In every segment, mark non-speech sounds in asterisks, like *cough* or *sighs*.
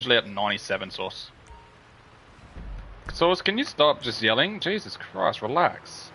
usually at 97 source. Source, can you stop just yelling? Jesus Christ, relax.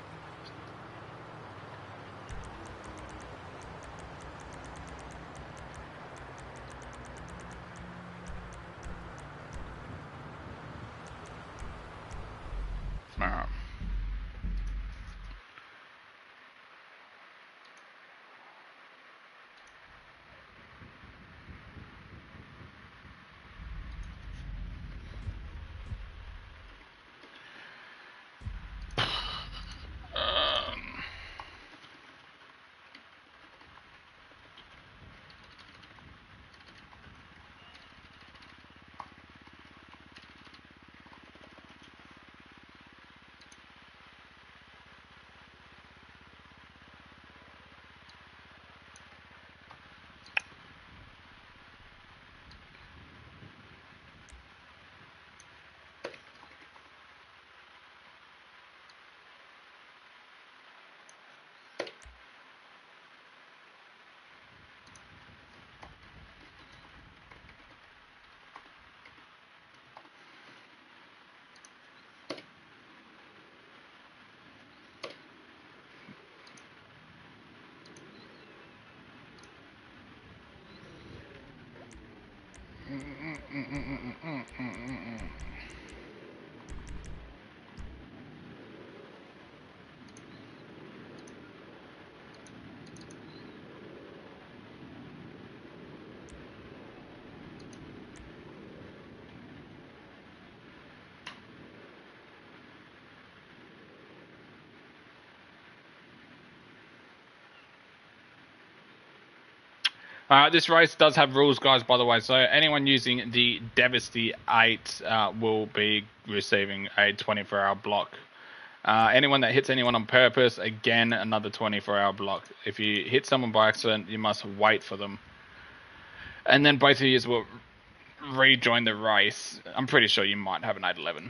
Uh, this race does have rules, guys, by the way. So anyone using the Deveste 8 uh, will be receiving a 24-hour block. Uh, anyone that hits anyone on purpose, again, another 24-hour block. If you hit someone by accident, you must wait for them. And then both of you will rejoin the race. I'm pretty sure you might have an 811.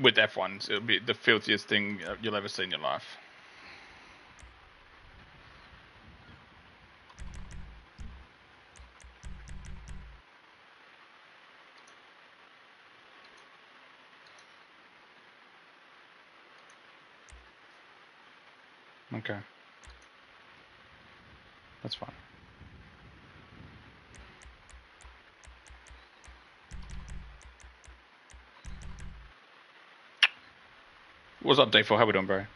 With F1s, it'll be the filthiest thing you'll ever see in your life. Okay. That's fine. What's up, Dave? How we doing, bro?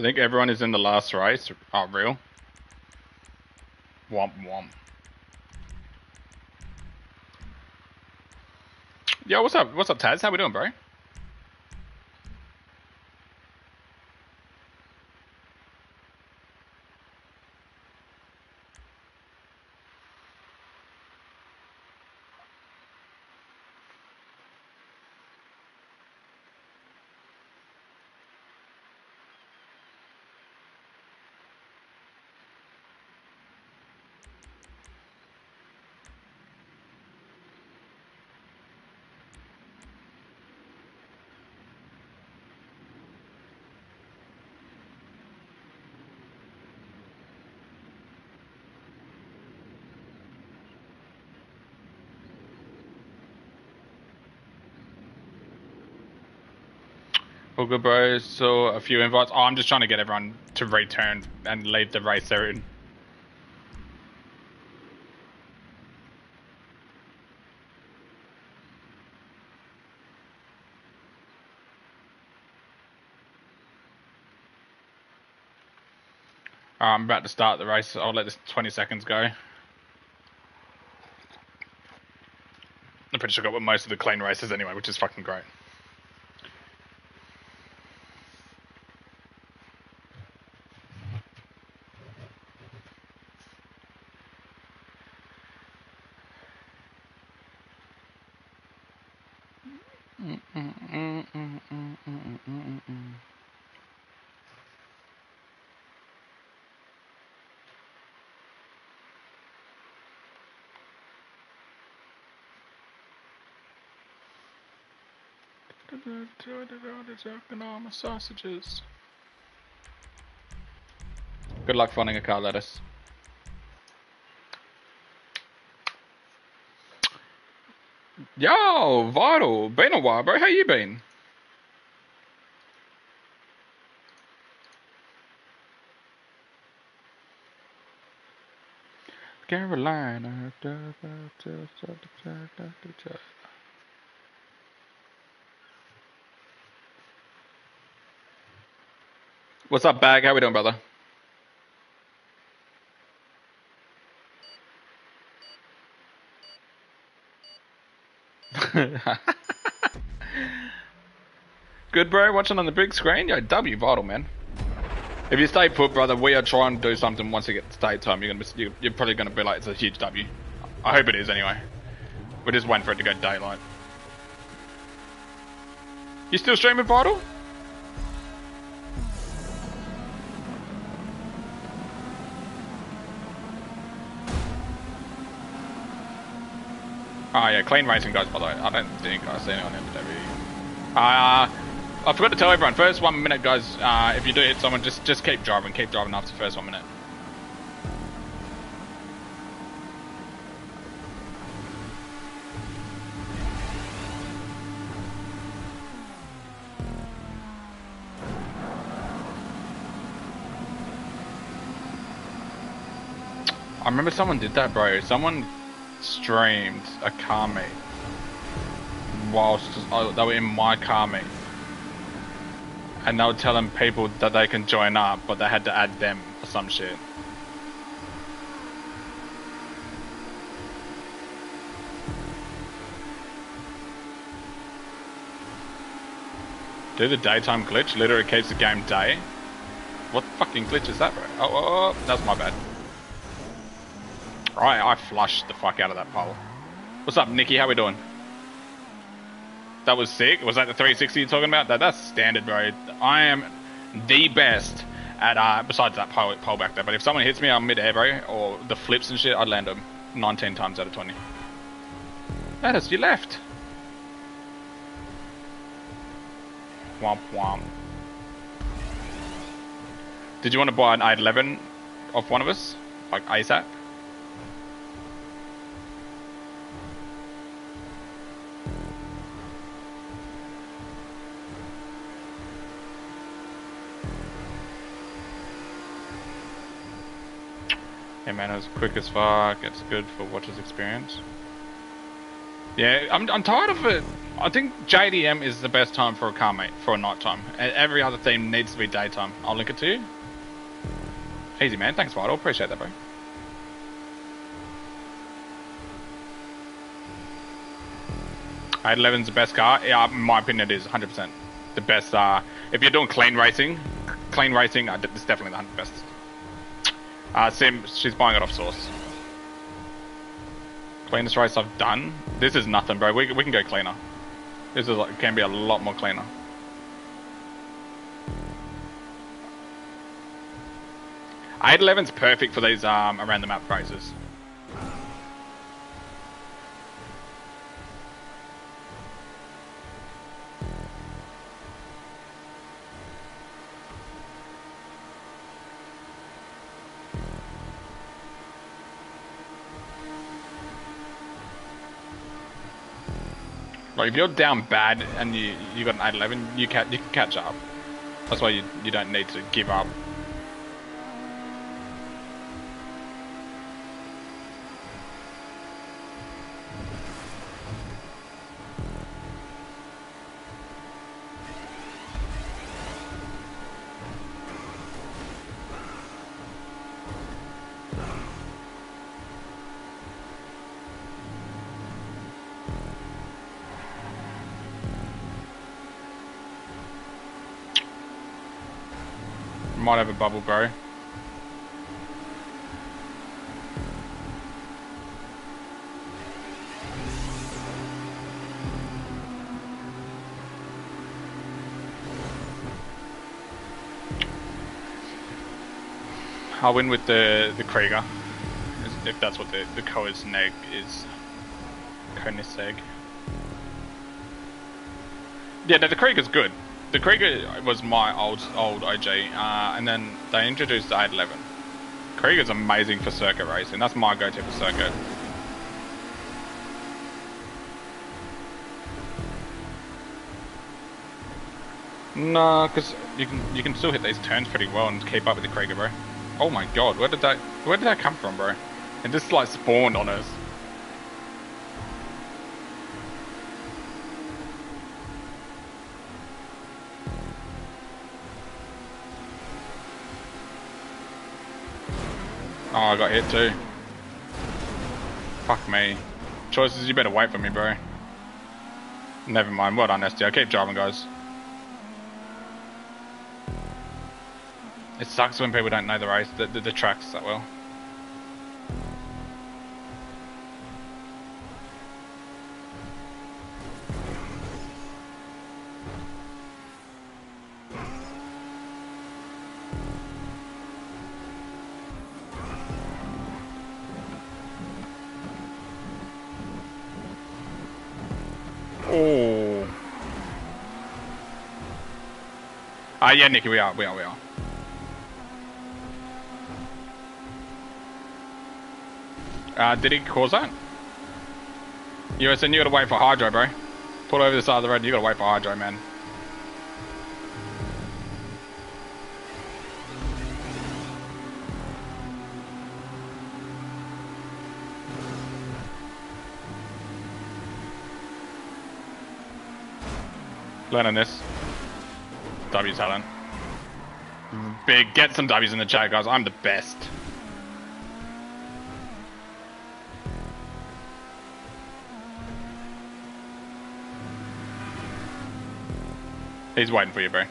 I think everyone is in the last race. Oh, real? Womp womp. Yo, what's up? What's up, Taz? How we doing, bro? Good, bro. So a few invites. Oh, I'm just trying to get everyone to return and leave the race soon. Uh, I'm about to start the race. I'll let this 20 seconds go. I'm pretty sure I got most of the clean races anyway, which is fucking great. Sausages. Good luck finding a car, lettuce. Yo, Vital, been a while, bro. How you been? Carolina. What's up, Bag? How we doing, brother? *laughs* Good, bro. Watching on the big screen. Yo, W vital, man. If you stay put, brother, we are trying to do something once you get to daytime. You're gonna you're probably gonna be like, it's a huge W. I hope it is anyway. We're just waiting for it to go daylight. You still streaming Vital? Oh yeah, clean racing guys, by the way. I don't think I see anyone in the W. Uh, I forgot to tell everyone, first one minute, guys, uh, if you do hit someone, just just keep driving, keep driving after the first one minute. I remember someone did that, bro. Someone streamed a meet whilst oh, they were in my meet and they were telling people that they can join up, but they had to add them or some shit. Do the daytime glitch literally keeps the game day? What fucking glitch is that, bro? Oh, oh, oh, oh that's my bad. Alright, I flushed the fuck out of that pole. What's up, Nikki? How we doing? That was sick. Was that the 360 you're talking about? That that's standard, bro. I am the best at uh besides that pole, pole back there. But if someone hits me on mid-air, bro, or the flips and shit, I'd land them 19 times out of 20. That is, you left. Womp womp. Did you want to buy an 811 off one of us? Like ASAP? Hey man, it was quick as fuck. It's good for watcher's experience. Yeah, I'm, I'm tired of it. I think JDM is the best time for a car mate, for a night time. Every other theme needs to be daytime. I'll link it to you. Easy man, thanks Vital, appreciate that bro. Eight Eleven's the best car. Yeah, in my opinion, it is 100% the best. Uh, if you're doing clean racing, clean racing, uh, it's definitely the best. Uh, Sim, she's buying it off source. Cleanest race I've done? This is nothing, bro. We, we can go cleaner. This is like, can be a lot more cleaner. Eight eleven's perfect for these um, around the map races. Like if you're down bad and you you got an 811, you can you can catch up. That's why you you don't need to give up bubble, bro. I'll win with the the Krieger, if that's what the the Koenigsegg is. Koenigsegg. Yeah, no, the Krieger's good. The Krieger was my old old OG, uh, and then they introduced the 811. Krieger's amazing for circuit racing. That's my go-to for circuit. No, because you can you can still hit these turns pretty well and keep up with the Krieger, bro. Oh my god, where did that where did that come from, bro? It just like spawned on us. Oh, I got hit too. Fuck me. Choices, you better wait for me, bro. Never mind. Well done, SDL. Keep driving, guys. It sucks when people don't know the race, the, the, the tracks that well. Ah, yeah, Nikki, we are, we are, we are. Uh, did he cause that? you USN, you gotta wait for Hydro, bro. Pull over the side of the road, you gotta wait for Hydro, man. Learning this. W talent. Mm-hmm. Big, get some W's in the chat, guys. I'm the best. He's waiting for you, bro.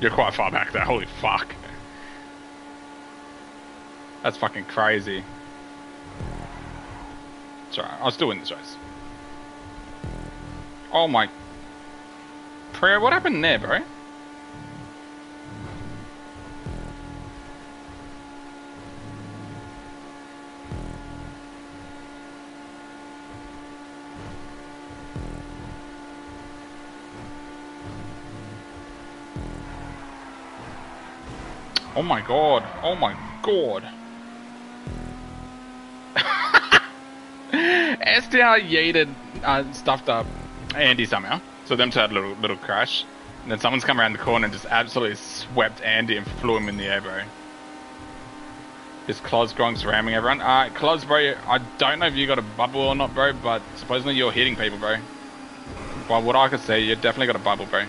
You're quite far back there. Holy fuck. That's fucking crazy. Sorry, I'll still win this race. Oh my Prayer, what happened there, bro? Oh my god. Oh my god. *laughs* SDR yeeted, uh, stuffed up Andy somehow. So them two had a little little crash. And then someone's come around the corner and just absolutely swept Andy and flew him in the air, bro. Is Clos Gronk's ramming everyone? Uh, Clos, bro, I don't know if you got a bubble or not, bro, but supposedly you're hitting people, bro. By what I can see, you definitely got a bubble, bro.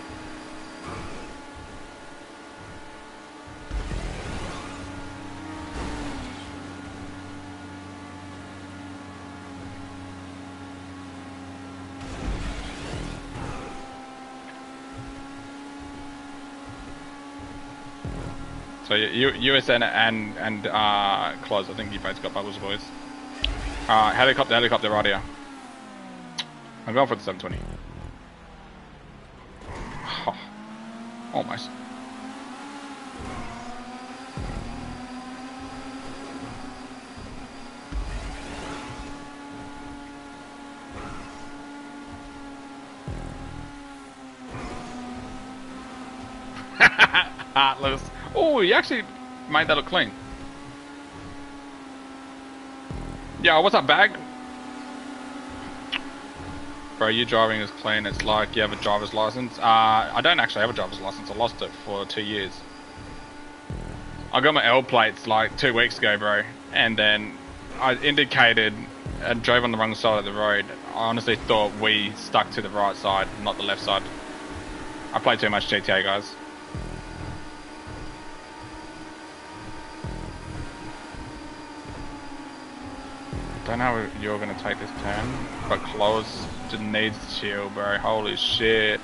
So USN and and uh, Clos, I think you both got bubbles, boys. Uh, helicopter, helicopter right here. I'm going for the 720. *sighs* Oh, almost. *laughs* Heartless. Oh, you actually made that look clean. Yeah, what's up, bag? Bro, your driving is clean. It's like you have a driver's license. Uh, I don't actually have a driver's license. I lost it for two years. I got my L plates like two weeks ago, bro. And then I indicated and drove on the wrong side of the road. I honestly thought we stuck to the right side, not the left side. I play too much GTA, guys. Don't know if you're gonna take this turn, but Clos just needs to chill, bro. Holy shit.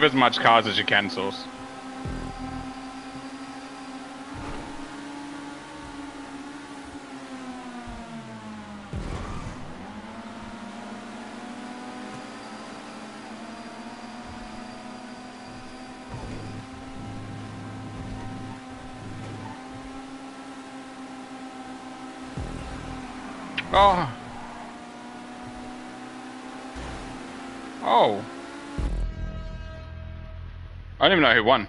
Give as much cars as you can, Source. Even know who won.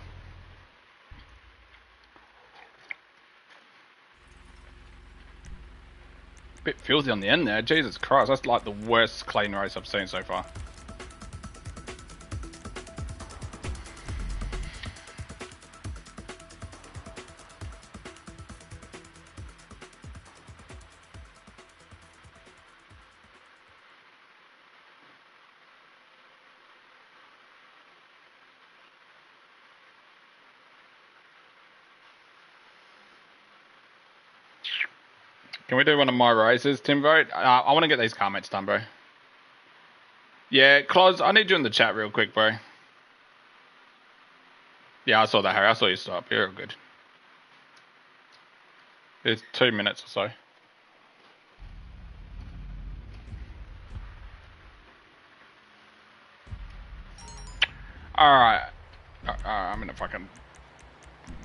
Bit filthy on the end there. Jesus Christ, that's like the worst clean race I've seen so far. We do one of my races, Timbo? Uh, I want to get these comments done, bro. Yeah, Claus, I need you in the chat real quick, bro. Yeah, I saw that, Harry. I saw you stop. You're good. It's two minutes or so. Alright. Uh, uh, I'm in a fucking...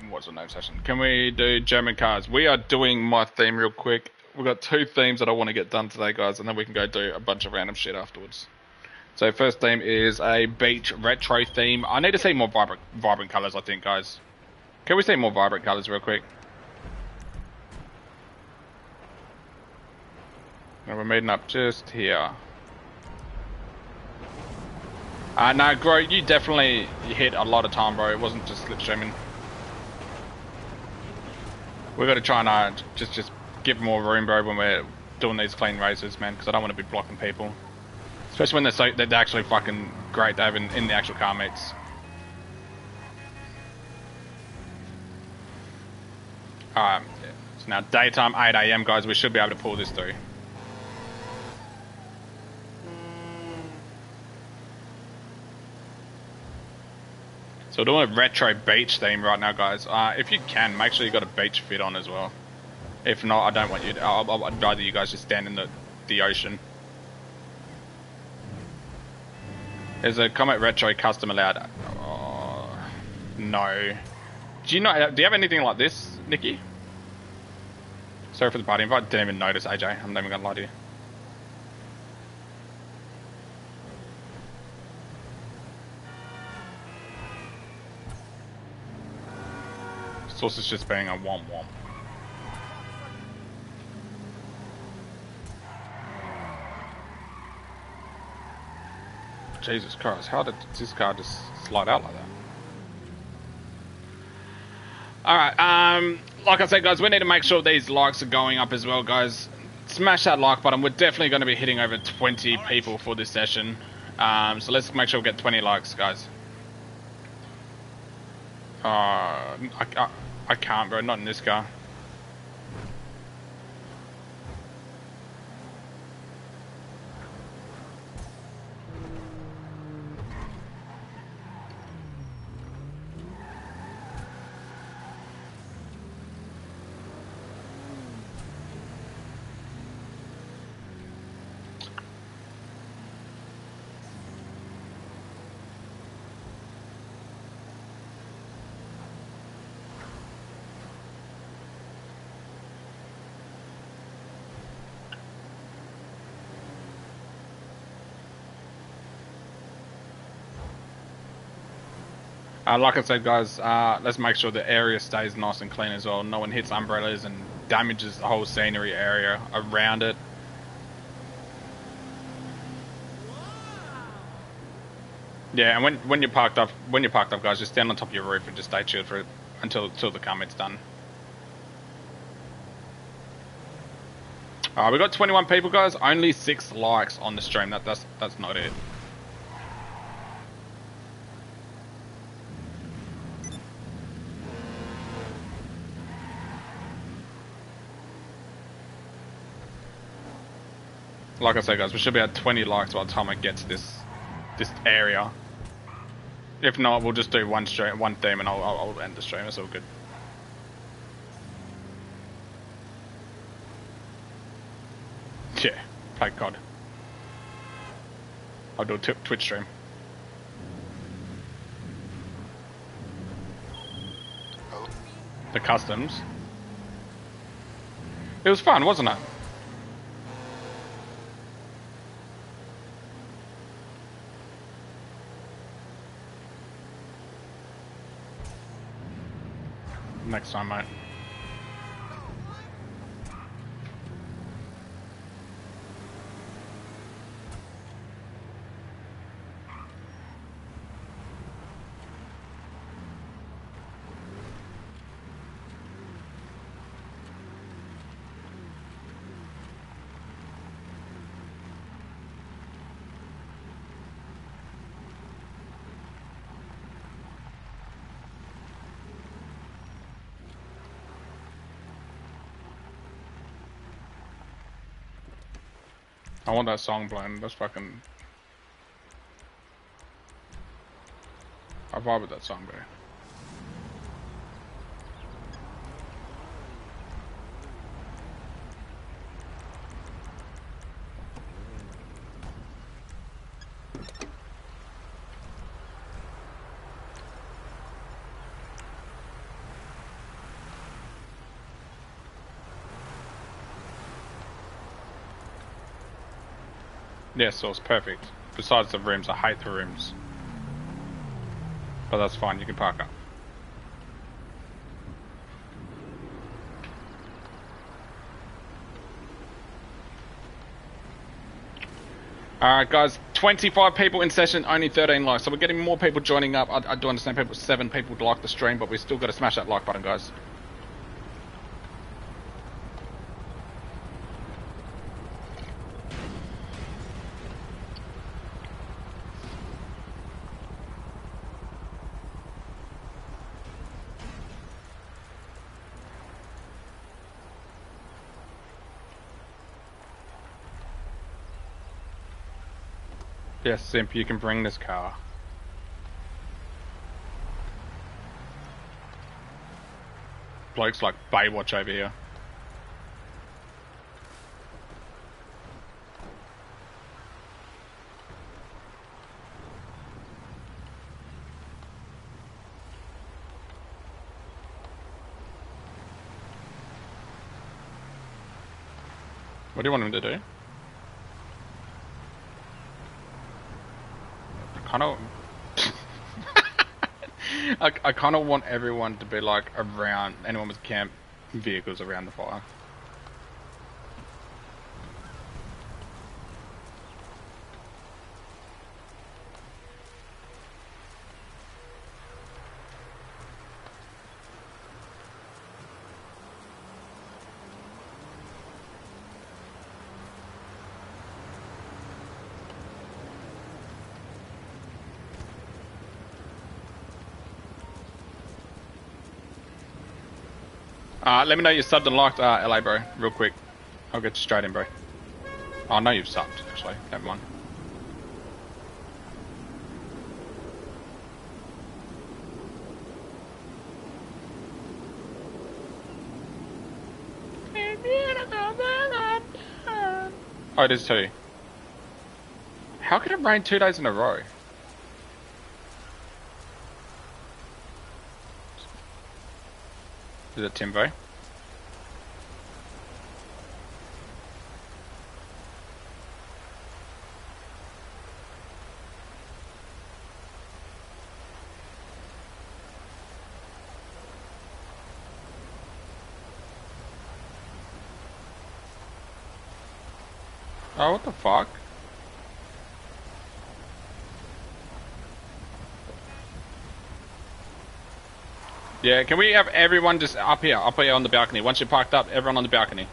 What's the name session? Can we do German cars? We are doing my theme real quick we've got two themes that I want to get done today, guys, and then we can go do a bunch of random shit afterwards. So first theme is a beach retro theme. I need to see more vibrant vibrant colours, I think, guys. Can we see more vibrant colours real quick? And we're meeting up just here. Uh, no, bro, you definitely hit a lot of time, bro. It wasn't just slipstreaming. We've got to try and uh, just just give more room, bro, when we're doing these clean races, man, because I don't want to be blocking people. Especially when they're so they're actually fucking great to have in, in the actual car meets. Alright, so now daytime 8am guys, we should be able to pull this through. So we're doing a retro beach theme right now guys. Uh, if you can, make sure you got a beach fit on as well. If not, I don't want you. To, I'll, I'd rather you guys just stand in the the ocean. There's a Comet Retro custom allowed. Oh, no. Do you know? Do you have anything like this, Nikki? Sorry for the party invite. Didn't even notice, AJ. I'm not even gonna lie to you. Source is just being a womp womp. Jesus Christ, how did this car just slide out like that? Alright, um, like I said, guys, we need to make sure these likes are going up as well, guys. Smash that like button. We're definitely going to be hitting over 20 people for this session. Um, so let's make sure we get 20 likes, guys. Uh, I, I, I can't, bro. Not in this car. Uh, like I said, guys, uh, let's make sure the area stays nice and clean as well. No one hits umbrellas and damages the whole scenery area around it. Yeah, and when when you're parked up, when you're parked up, guys, just stand on top of your roof and just stay chilled for until until the comment's done. Alright, we got 21 people, guys. Only six likes on the stream. That that's that's not it. Like I said, guys, we should be at 20 likes by the time I get to this this area. If not, we'll just do one stream, one theme, and I'll, I'll, I'll end the stream. It's all good. Yeah, thank God. I'll do a Twitch stream. The customs. It was fun, wasn't it? Next time, mate. Want that song playing. That's fucking. I vibe with that song, bro. Yeah, so it's perfect. Besides the rooms, I hate the rooms. But that's fine, you can park up. Alright guys, 25 people in session, only 13 likes. So we're getting more people joining up. I, I do understand people, 7 people like the stream, but we still got to smash that like button guys. Yes, Simp, you can bring this car. Bloke's like Baywatch over here. What do you want him to do? Kind of. *laughs* I, I kind of want everyone to be like around anyone with camp vehicles around the fire. Uh, let me know you subbed and liked uh, LA, bro, real quick. I'll get you straight in, bro. Oh, I know you've subbed, actually. Never mind. Oh, it is too. How could it rain two days in a row? Is it Timbo? Oh, what the fuck? Yeah, can we have everyone just up here, up here on the balcony? Once you're parked up, everyone on the balcony.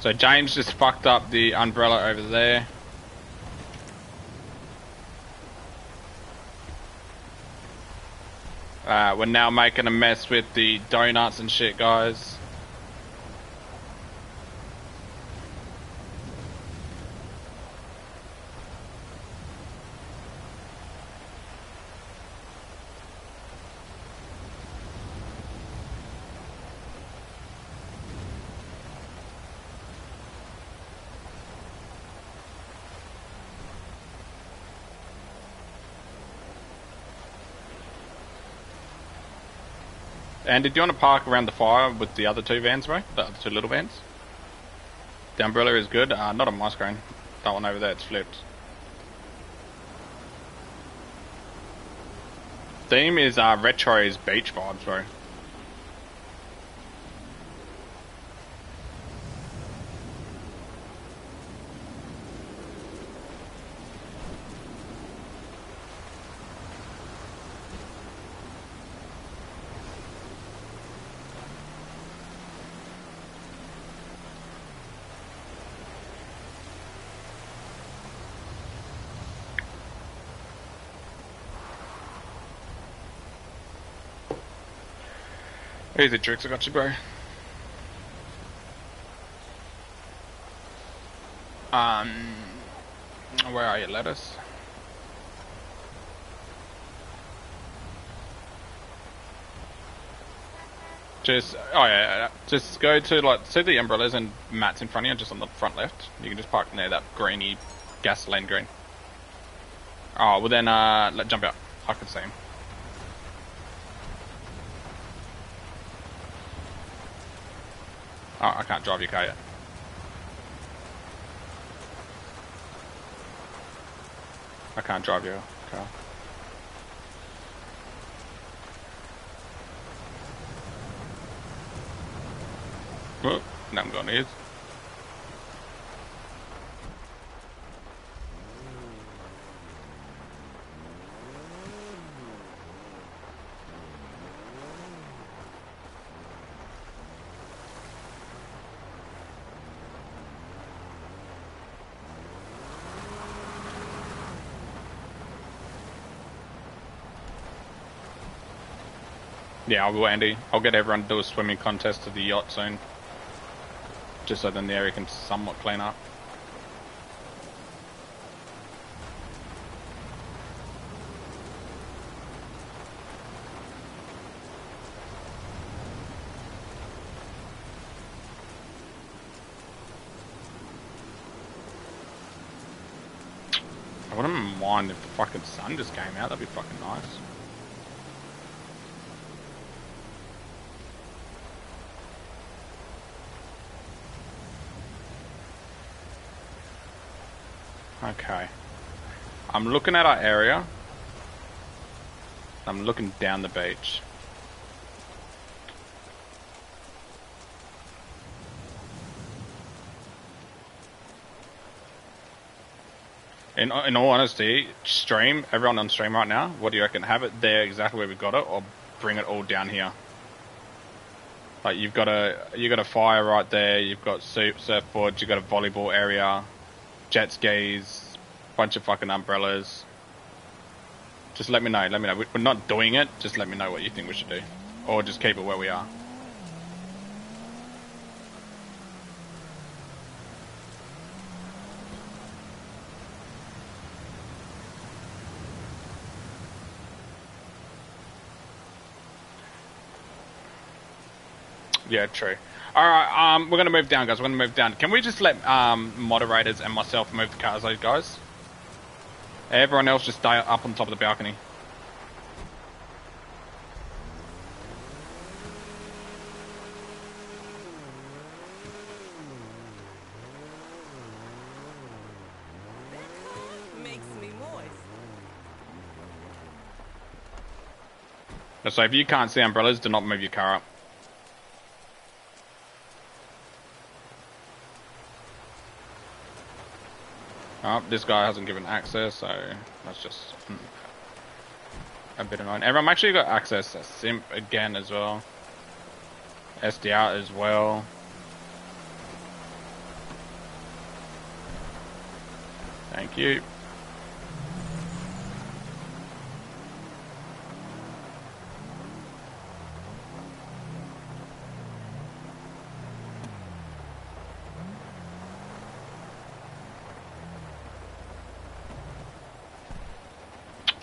So James just fucked up the umbrella over there. Uh, we're now making a mess with the donuts and shit, guys. And did you want to park around the fire with the other two vans, bro? The other two little vans? The umbrella is good. Uh, not on my screen. That one over there, it's flipped. Theme is uh, Retro's beach vibes, bro. Easy tricks, I got you, bro. Um, where are you, lettuce? Just, oh yeah, just go to like, see the umbrellas and mats in front of you, just on the front left. You can just park near that greeny gasoline green. Oh, well then, uh, let jump out. I can see him. Oh, I can't drive your car yet. I can't drive your car. Oh, now I'm going to Yeah, I will, go Andy. I'll get everyone to do a swimming contest to the yacht soon. Just so then the area can somewhat clean up. I wouldn't mind if the fucking sun just came out, that'd be fucking nice. Okay. I'm looking at our area. I'm looking down the beach. In, in all honesty, stream, everyone on stream right now, what do you reckon? Have it there exactly where we got it, or bring it all down here? Like you've got a you got a fire right there. You've got surfboards. You've got a volleyball area jet skis, bunch of fucking umbrellas. Just let me know, let me know. We're not doing it, just let me know what you think we should do. Or just keep it where we are. Yeah, true. All right, um, we're gonna move down, guys. We're gonna move down. Can we just let um, moderators and myself move the cars, those guys? Everyone else just stay up on top of the balcony. So if you can't see umbrellas, do not move your car up. This guy hasn't given access, so that's just hmm, a bit annoying. Everyone actually got access to Simp again as well. SDR as well. Thank you.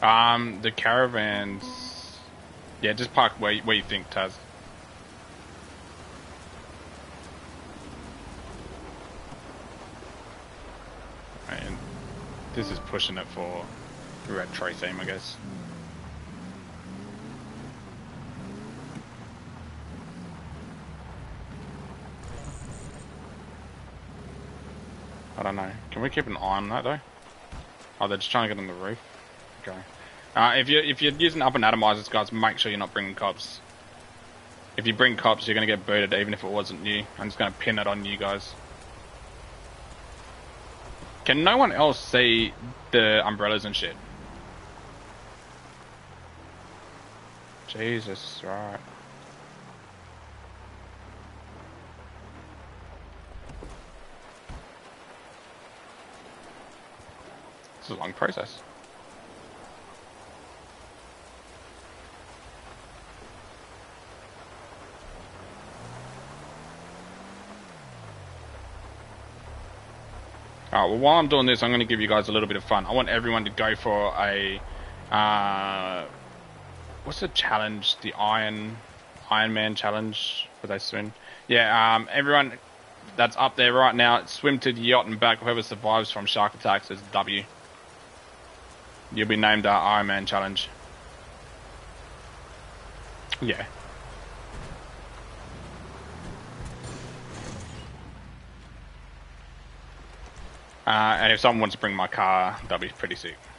Um, the caravans. Yeah, just park where where you think, Taz. And this is pushing it for red retro theme, I guess. I don't know. Can we keep an eye on that though? Oh, they're just trying to get on the roof. Okay. Uh, if you're if you're using Up-n-Atomizers, guys, make sure you're not bringing cops. If you bring cops, you're gonna get booted, even if it wasn't you. I'm just gonna pin it on you guys. Can no one else see the umbrellas and shit? Jesus, right. This is a long process. Alright, well while I'm doing this, I'm going to give you guys a little bit of fun. I want everyone to go for a... Uh, what's the challenge? The Iron... Iron Man challenge? Were they swim? Yeah, um, everyone that's up there right now, swim to the yacht and back. Whoever survives from shark attacks is W. You'll be named our Iron Man challenge. Yeah. Uh, and if someone wants to bring my car, that'd be pretty sick.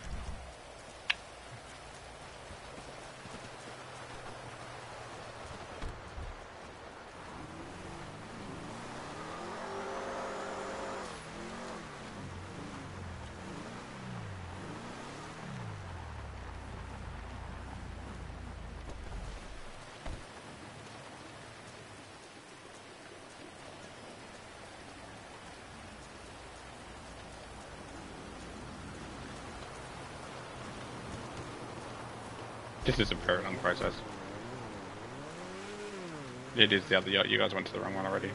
This is a very process. It is the other yacht. You guys went to the wrong one already.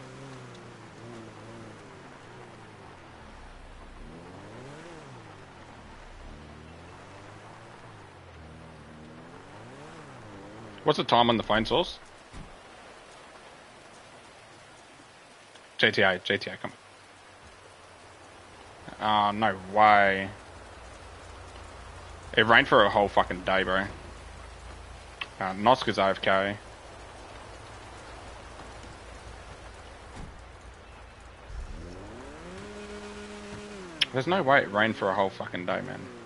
What's the time on the phone source? JTI, JTI, come on. Oh, no way. It rained for a whole fucking day, bro. Uh, Noska's AFK. There's no way it rained for a whole fucking day, man.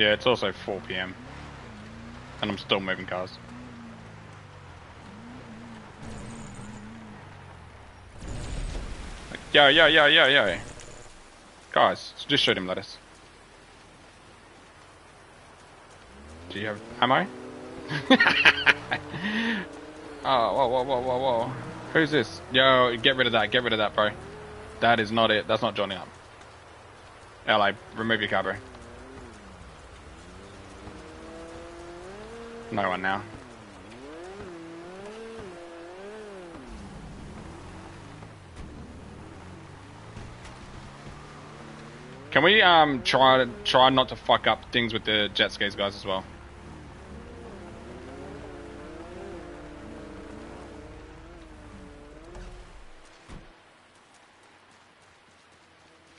Yeah, it's also 4 p.m. And I'm still moving cars. Like, yo, yo, yo, yo, yo. Guys, just shoot him lettuce. Do you have ammo? oh, *laughs* whoa, whoa, whoa, whoa, whoa. Who's this? Yo, get rid of that, get rid of that, bro. That is not it. That's not Johnny up. LA, remove your car, bro. No one now. Can we um try try not to fuck up things with the jet skis guys as well?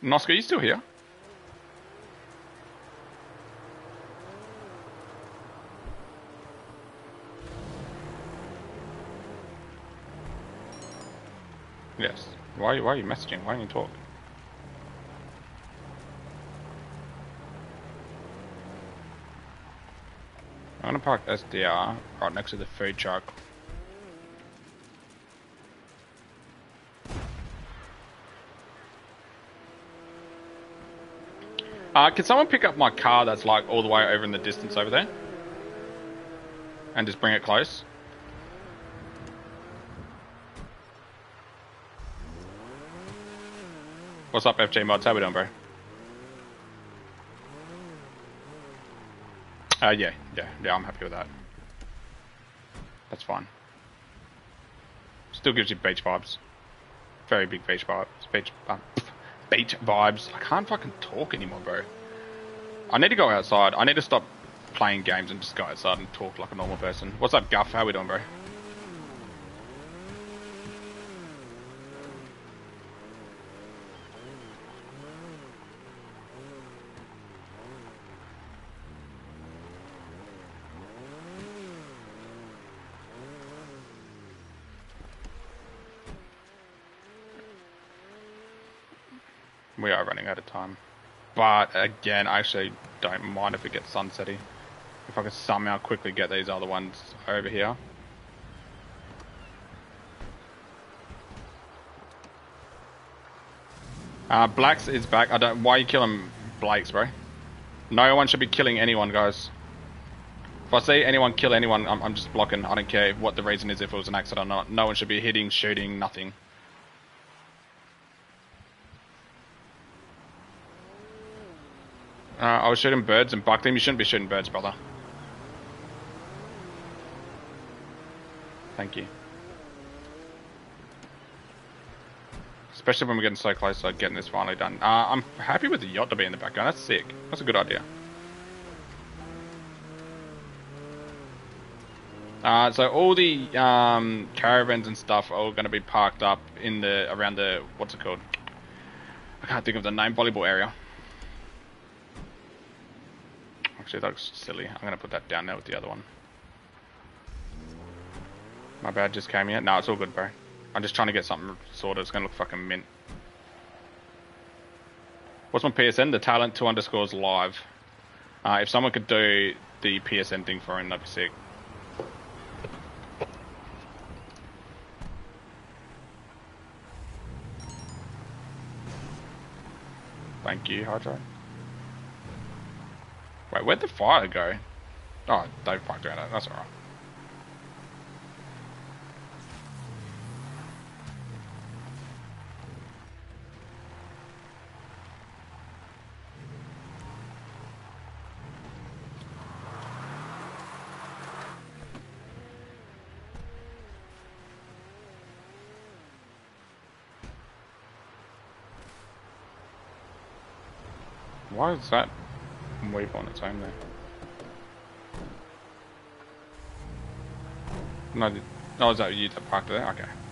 Noska, you still here? Yes. Why, why are you messaging? Why don't you talk? I'm gonna park SDR right next to the food truck. Uh, can someone pick up my car that's like all the way over in the distance over there? And just bring it close? What's up, FJ Mods? How we doing, bro? Uh, yeah, yeah, yeah, I'm happy with that. That's fine. Still gives you beach vibes. Very big beach vibes. Beach, uh, *laughs* beach vibes. I can't fucking talk anymore, bro. I need to go outside. I need to stop playing games and just go outside and talk like a normal person. What's up, Guff? How we doing, bro? Out of time. But again, I actually don't mind if it gets sunsetty. If I could somehow quickly get these other ones over here. Uh, Blacks is back. I don't. Why are you killing Blakes, bro? No one should be killing anyone, guys. If I see anyone kill anyone, I'm, I'm just blocking. I don't care what the reason is, if it was an accident or not. No one should be hitting, shooting, nothing. Uh, I was shooting birds and bucked him. You shouldn't be shooting birds, brother. Thank you. Especially when we're getting so close to getting this finally done. Uh, I'm happy with the yacht to be in the background. That's sick. That's a good idea. Uh, so all the um, caravans and stuff are going to be parked up in the around the what's it called? I can't think of the name. Volleyball area. Actually, that looks silly. I'm going to put that down there with the other one. My bad, just came here. No, it's all good, bro. I'm just trying to get something sorted. It's going to look fucking mint. What's my PSN? The talent 2 underscores live. Uh, if someone could do the PSN thing for him, that'd be sick. Thank you, Hydro. Wait, where'd the fire go? Oh, they fucked around it. That's alright. Why is that wave on its own there. No, oh, is that you that parked there? Okay.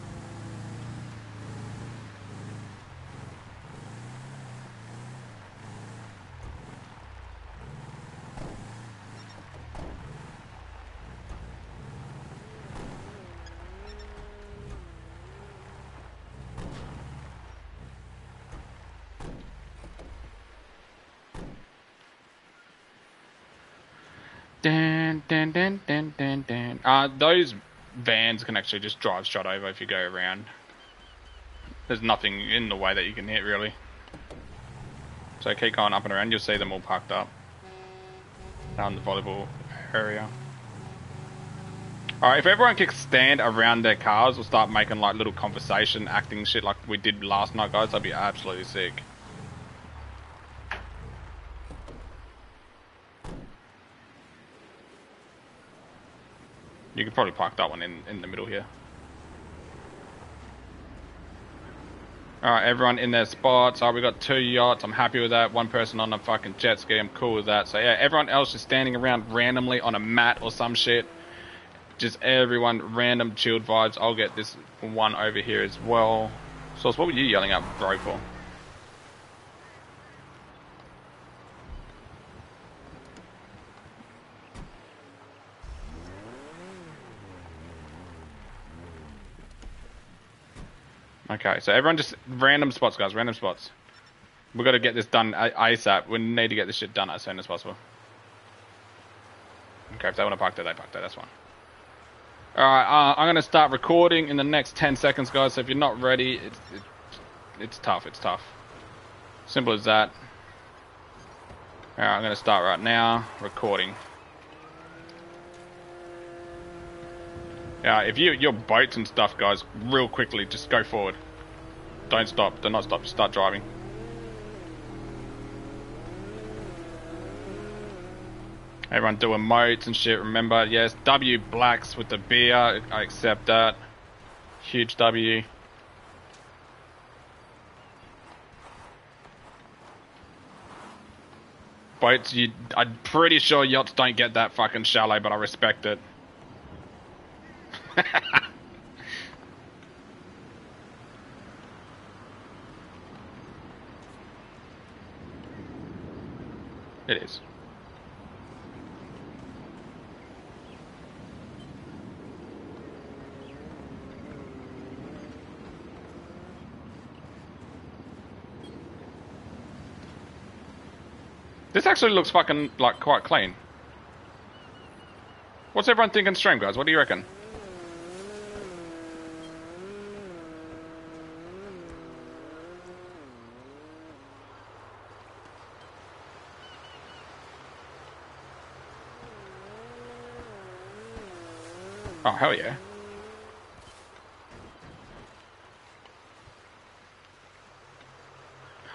Uh, those vans can actually just drive straight over if you go around. There's nothing in the way that you can hit, really. So keep going up and around, you'll see them all parked up. Down the volleyball area. Alright, if everyone can stand around their cars, we'll start making like little conversation, acting shit like we did last night, guys. That'd be absolutely sick. Could probably park that one in, in the middle here. Alright, everyone in their spots. Alright, we got two yachts. I'm happy with that. One person on a fucking jet ski. I'm cool with that. So yeah, everyone else is standing around randomly on a mat or some shit. Just everyone random chilled vibes. I'll get this one over here as well. So what were you yelling at bro for? Okay, so everyone just random spots, guys. Random spots. We've got to get this done ASAP. We need to get this shit done as soon as possible. Okay, if they want to park there, they park there. That's fine. Alright, uh, I'm going to start recording in the next 10 seconds, guys. So if you're not ready, it's, it, it's tough. It's tough. Simple as that. Alright, I'm going to start right now. Recording. Yeah, if you your boats and stuff, guys, real quickly, just go forward. Don't stop. Do not stop. Start driving. Everyone doing moats and shit. Remember, yes, W blacks with the beer. I accept that. Huge W. Boats, you, I'm pretty sure yachts don't get that fucking shallow, but I respect it. It is. This actually looks fucking, like, quite clean. What's everyone thinking stream, guys? What do you reckon? Oh, hell yeah.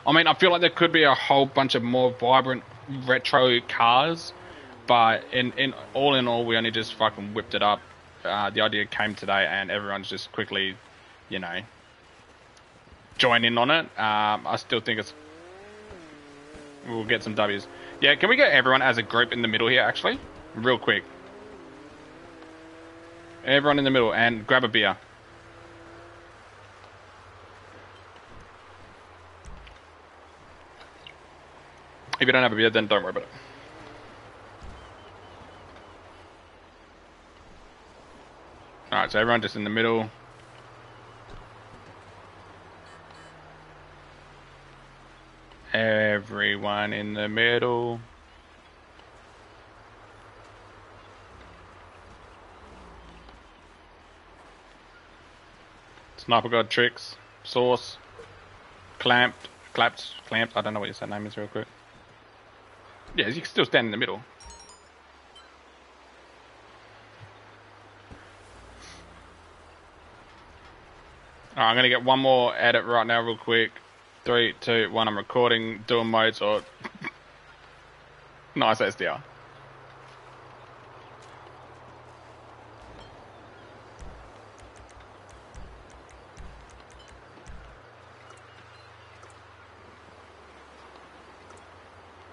I mean, I feel like there could be a whole bunch of more vibrant retro cars, but in, in all in all, we only just fucking whipped it up. Uh, the idea came today, and everyone's just quickly, you know, join in on it. Um, I still think it's we'll get some W's. Yeah, can we get everyone as a group in the middle here, actually, real quick? Everyone in the middle, and grab a beer. If you don't have a beer, then don't worry about it. Alright, so everyone just in the middle. Everyone in the middle. Sniper God tricks, Source, clamped, clapped, clamped. I don't know what your name is real quick. Yeah, you can still stand in the middle. I'm going to get one more edit right now real quick. Three, two, one, I'm recording, doing modes, or... *laughs* nice SDR.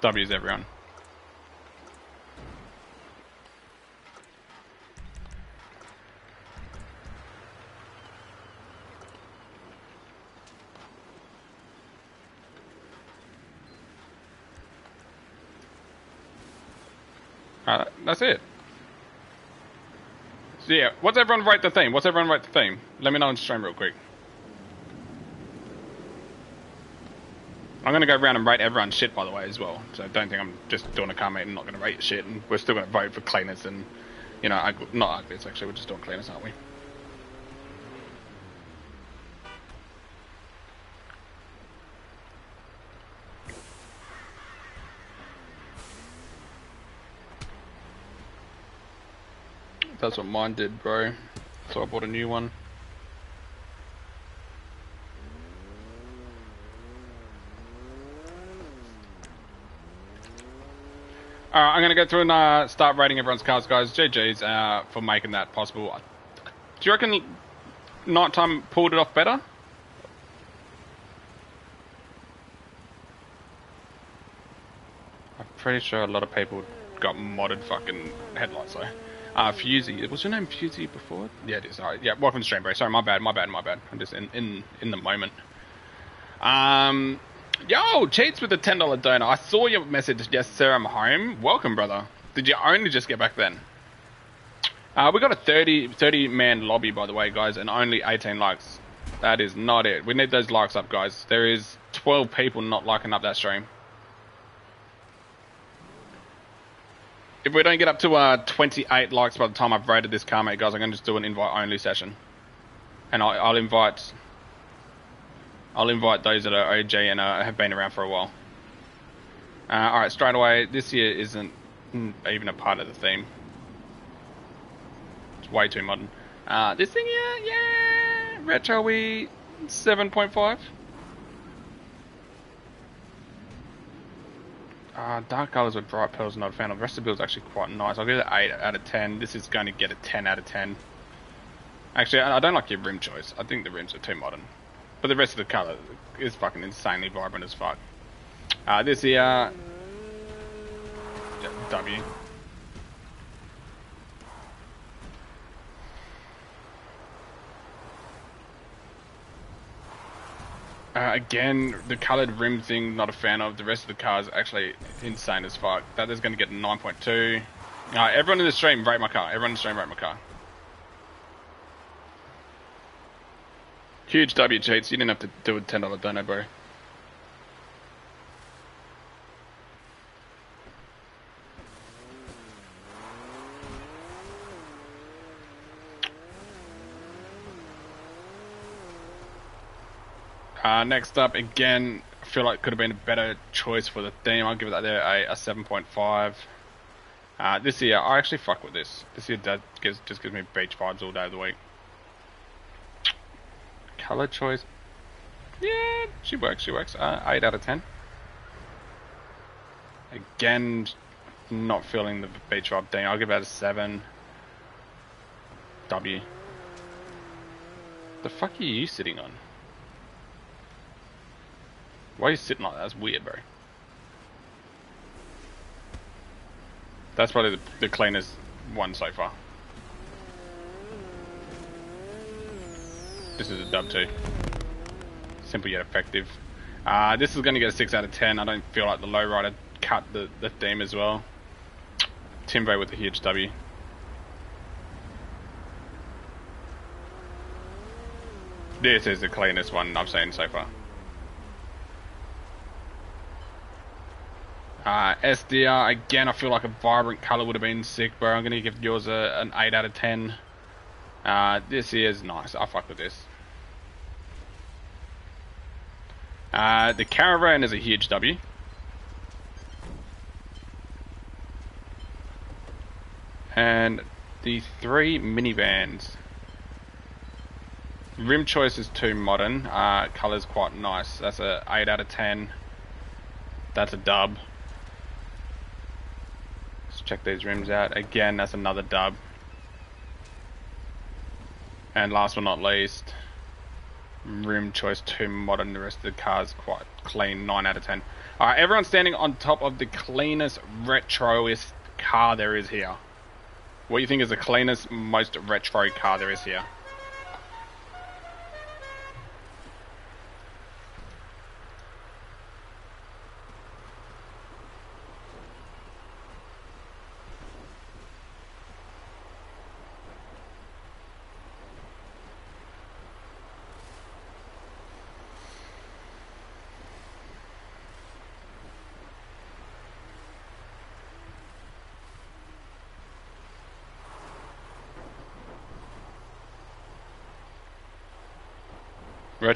W's everyone. Uh, that's it. So yeah, what's everyone write the theme? What's everyone write the theme? Let me know in the stream real quick. I'm gonna go around and rate everyone's shit by the way as well. So don't think I'm just doing a comment and not gonna rate shit and we're still gonna vote for cleaners and you know, not uglies actually, we're just doing cleaners, aren't we? That's what mine did, bro. So I bought a new one. Alright, I'm going to go through and uh, start rating everyone's cars, guys. GG's uh, for making that possible. Do you reckon Nighttime pulled it off better? I'm pretty sure a lot of people got modded fucking headlights though. Uh, Fusey. Was your name Fusey before? Yeah, it is. All right. Yeah, welcome to stream, bro. Sorry, my bad, my bad, my bad. I'm just in in in the moment. Um, yo, cheats with the ten dollar donor. I saw your message. Yes, sir. I'm home. Welcome, brother. Did you only just get back then? Uh, we got a 30, 30 man lobby, by the way, guys, and only 18 likes. That is not it. We need those likes up, guys. There is 12 people not liking up that stream. if we don't get up to uh, 28 likes by the time I've rated this car, mate, guys, I'm going to just do an invite only session. And I'll, I'll invite I'll invite those that are OG and uh, have been around for a while. Uh, Alright, straight away, this year isn't even a part of the theme. It's way too modern. Uh, this thing, yeah, yeah, retro we 7.5. Uh, dark colors with bright pearls not a fan of. The rest of the build's actually quite nice. I'll give it 8 out of 10. This is going to get a 10 out of 10. Actually, I don't like your rim choice. I think the rims are too modern. But the rest of the colour is fucking insanely vibrant as fuck. Uh, this here... W. Uh, again, the coloured rim thing, not a fan of. The rest of the car is actually insane as fuck. That is going to get 9.2. Uh, everyone in the stream, rate my car. Everyone in the stream, rate my car. Huge W cheats. You didn't have to do a $10 donate, bro. Uh, next up, again, I feel like could have been a better choice for the theme. I'll give that there a, a 7.5. Uh, this year, I actually fuck with this. This year that gives, just gives me beach vibes all day of the week. Color choice. Yeah, she works, she works. Uh, 8 out of 10. Again, not feeling the beach vibe thing. I'll give that a 7. W. The fuck are you sitting on? Why are you sitting like that? That's weird, bro. That's probably the, the cleanest one so far. This is a dub too. Simple yet effective. Uh, this is going to get a 6 out of 10. I don't feel like the lowrider cut the, the theme as well. Timbo with a huge W. This is the cleanest one I've seen so far. Uh, SDR, again, I feel like a vibrant colour would have been sick, bro. I'm going to give yours a, an 8 out of 10. Uh, this is nice. I fuck with this. Uh, the Caravan is a huge W. And the three minivans. Rim choice is too modern. Uh, color's quite nice. That's a 8 out of 10. That's a dub. Let's check these rims out. Again, that's another dub. And last but not least, room choice too modern. The rest of the car's quite clean. 9 out of 10. Alright, everyone's standing on top of the cleanest, retroist car there is here. What do you think is the cleanest, most retro car there is here?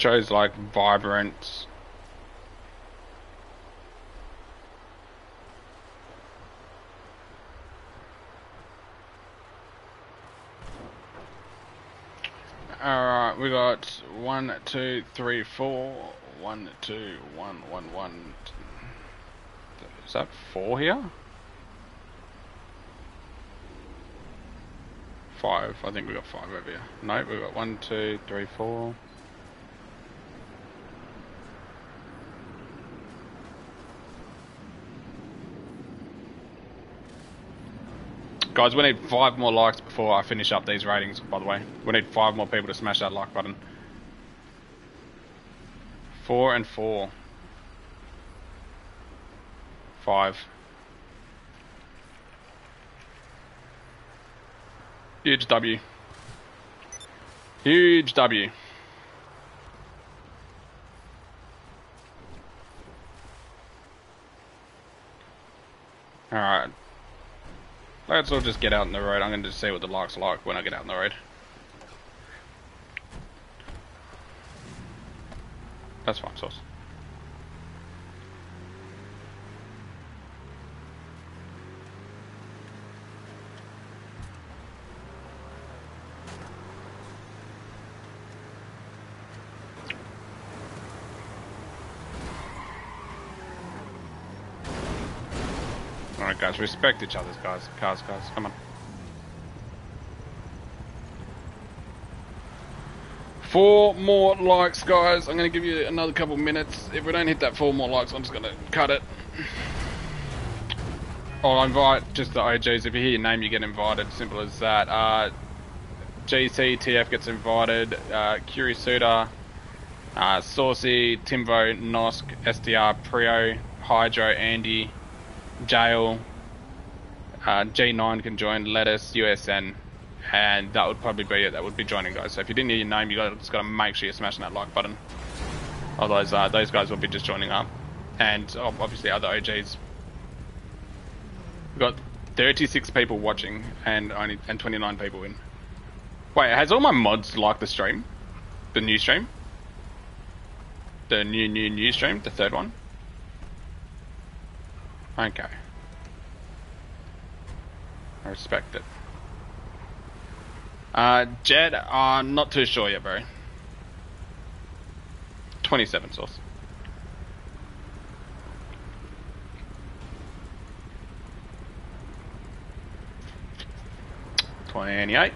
Is like vibrant. Alright, we got one, two, three, four. One, two, one, one, one. Is that four here? Five. I think we got five over here. No, we got one, two, three, four. Guys, we need five more likes before I finish up these ratings, by the way. We need five more people to smash that like button. Four and four. Five. Huge W. Huge W. Alright. Let's all just get out in the road. I'm going to just see what the lock's like when I get out in the road. That's fine, sauce. Respect each other's guys. Cars, guys, come on. Four more likes, guys. I'm going to give you another couple minutes. If we don't hit that four more likes, I'm just going to cut it. I'll invite just the OGs. If you hear your name, you get invited. Simple as that. Uh, GC, TF gets invited. Uh, Curie Suda, uh, Saucy, Timvo, Nosk, SDR, Prio, Hydro, Andy, Jail, uh, G9 can join, Lettuce, USN, and that would probably be it. That would be joining, guys. So if you didn't hear your name, you got just got to make sure you're smashing that like button. Otherwise, uh, those guys will be just joining up, and obviously other OGs. We've got 36 people watching and only and 29 people in. Wait, has all my mods liked the stream? The new stream? The new, new, new stream? The third one? Okay. I respect it. Uh, Jed, I'm not too sure yet, bro. 27 source. Twenty-eight.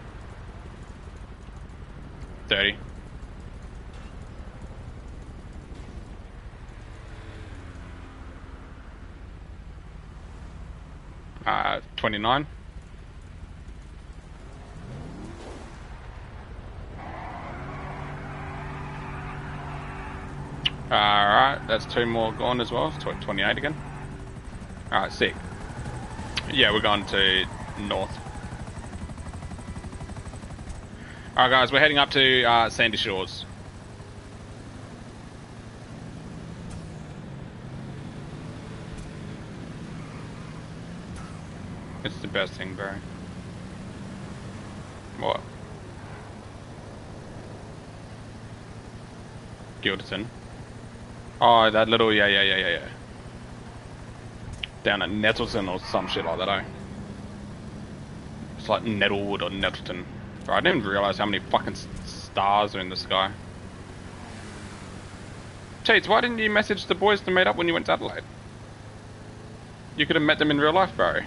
Thirty. Uh, twenty-nine. Alright, that's two more gone as well. 28 again. Alright, sick. Yeah, we're going to north. Alright guys, we're heading up to uh, Sandy Shores. It's the best thing, bro. What? Gilderton. Oh, that little, yeah, yeah, yeah, yeah, yeah. Down at Nettleton or some shit like that, eh? It's like Nettlewood or Nettleton. Bro, I didn't realize how many fucking stars are in the sky. Cheats, why didn't you message the boys to meet up when you went to Adelaide? You could have met them in real life, bro.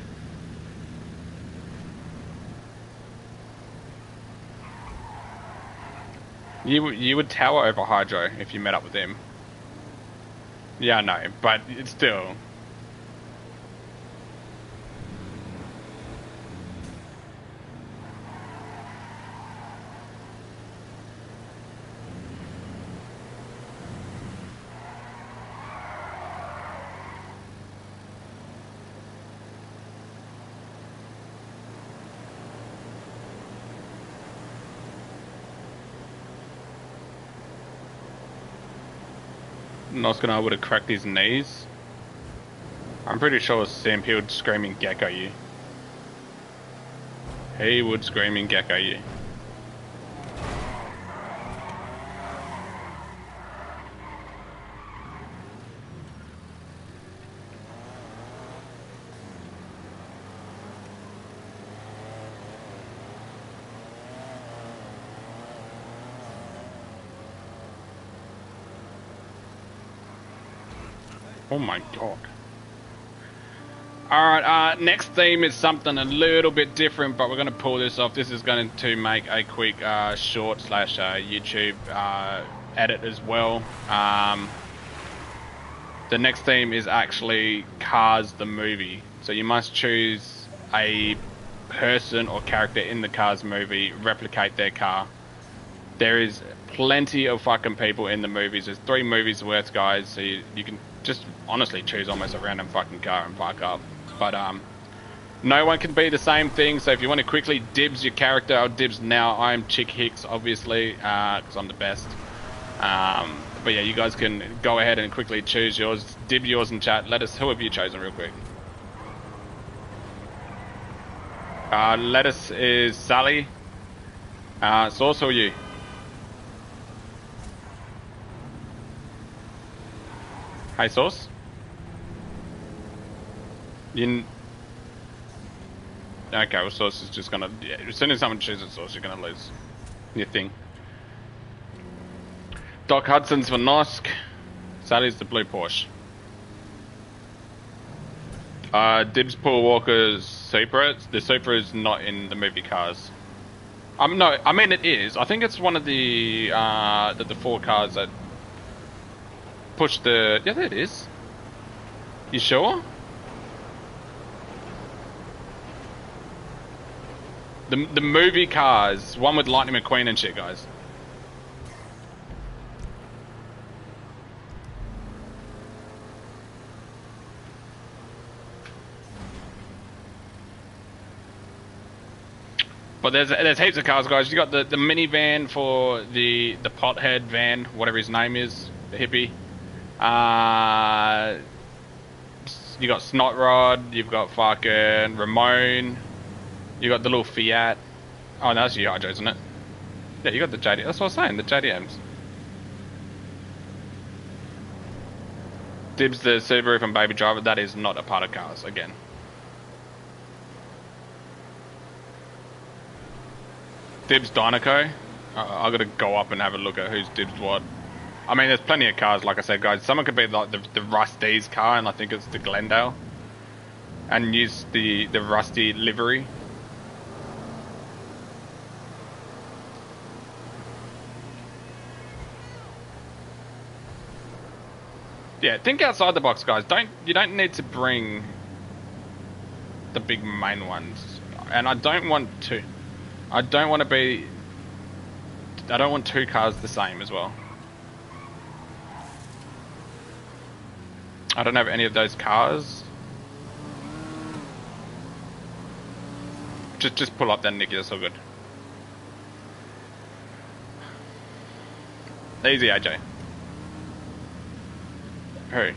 You, you would tower over Hydro if you met up with him. Yeah, no, but it's still. Noskana would have cracked his knees. I'm pretty sure Sam would screaming gecko you. He would screaming gecko you. Oh my god. Alright, uh, next theme is something a little bit different, but we're going to pull this off. This is going to make a quick uh, short slash uh, YouTube uh, edit as well. Um, the next theme is actually Cars the movie. So you must choose a person or character in the Cars movie, replicate their car. There is plenty of fucking people in the movies. There's three movies worth, guys, so you, you can just honestly choose almost a random fucking car and park up. But um, no one can be the same thing. So if you want to quickly dibs your character, I'll dibs now. I'm Chick Hicks, obviously, because uh, I'm the best. Um, but yeah, you guys can go ahead and quickly choose yours. Dib yours in chat. Lettuce. Who have you chosen, real quick? Uh, lettuce is Sally. Uh, are you? Hi, Sauce? You... Okay, well, Sauce is just gonna... Yeah, as soon as someone chooses Sauce, you're gonna lose your thing. Doc Hudson's for Nosk. Sally's the blue Porsche. Uh, Dibs Paul Walker's Supra. The Supra is not in the movie Cars. Um, no, I mean it is. I think it's one of the uh, the, the four cars that push the... Yeah, there it is. You sure? The the movie cars, one with Lightning McQueen and shit, guys. But there's there's heaps of cars, guys. You got the the minivan for the the pothead van, whatever his name is, the hippie. Uh, you got Snot Rod. You've got fucking Ramon. You got the little Fiat. Oh, no, that's Yajo, isn't it? Yeah, you got the JD. That's what I was saying. The JDMs. Dibs the Subaru from Baby Driver. That is not a part of cars again. Dibs Dinoco. Uh, I got to go up and have a look at who's dibs what. I mean, there's plenty of cars, like I said, guys. Someone could be like the, the Rusty's car, and I think it's the Glendale, and use the the Rusty livery. Yeah, think outside the box, guys. Don't you don't need to bring the big main ones, and I don't want to. I don't want to be. I don't want two cars the same as well. I don't have any of those cars. Just just pull up then, Nicky. That's all good. Easy, AJ. Who?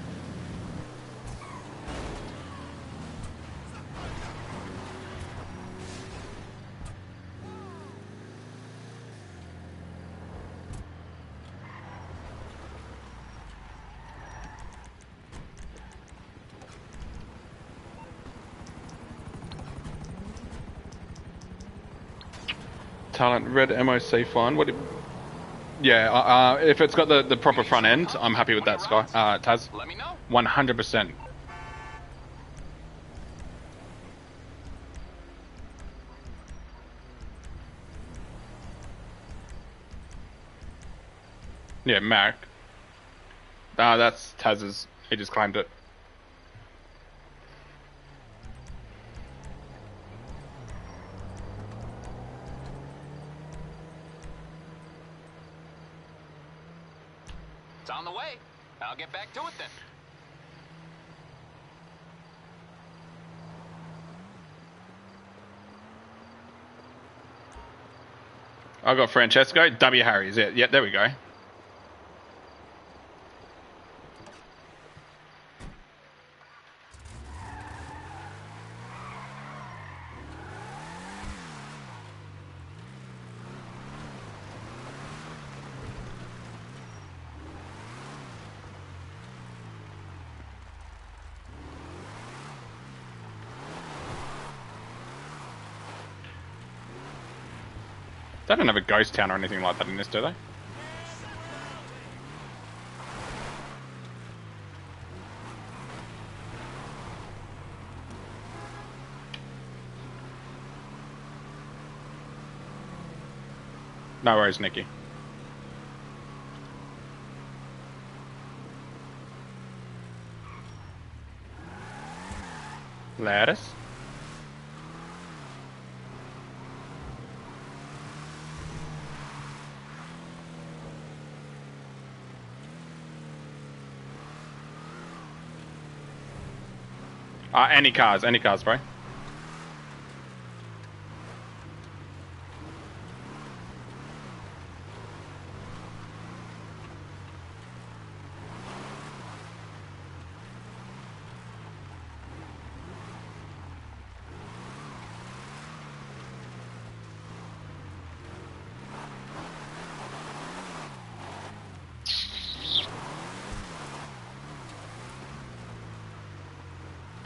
Talent red MOC fine. What? Yeah, uh, uh, if it's got the, the proper front end, I'm happy with that, Sky. Uh, Taz. Let me know. 100%. Yeah, Mark. Ah, that's Taz's. He just claimed it. It's on the way. I'll get back to it then. I got Francesco. W. Harry's it. Yep, there we go. Don't have a ghost town or anything like that in this, do they? No worries, Nikki. Lattice. Uh, any cars, any cars, bro.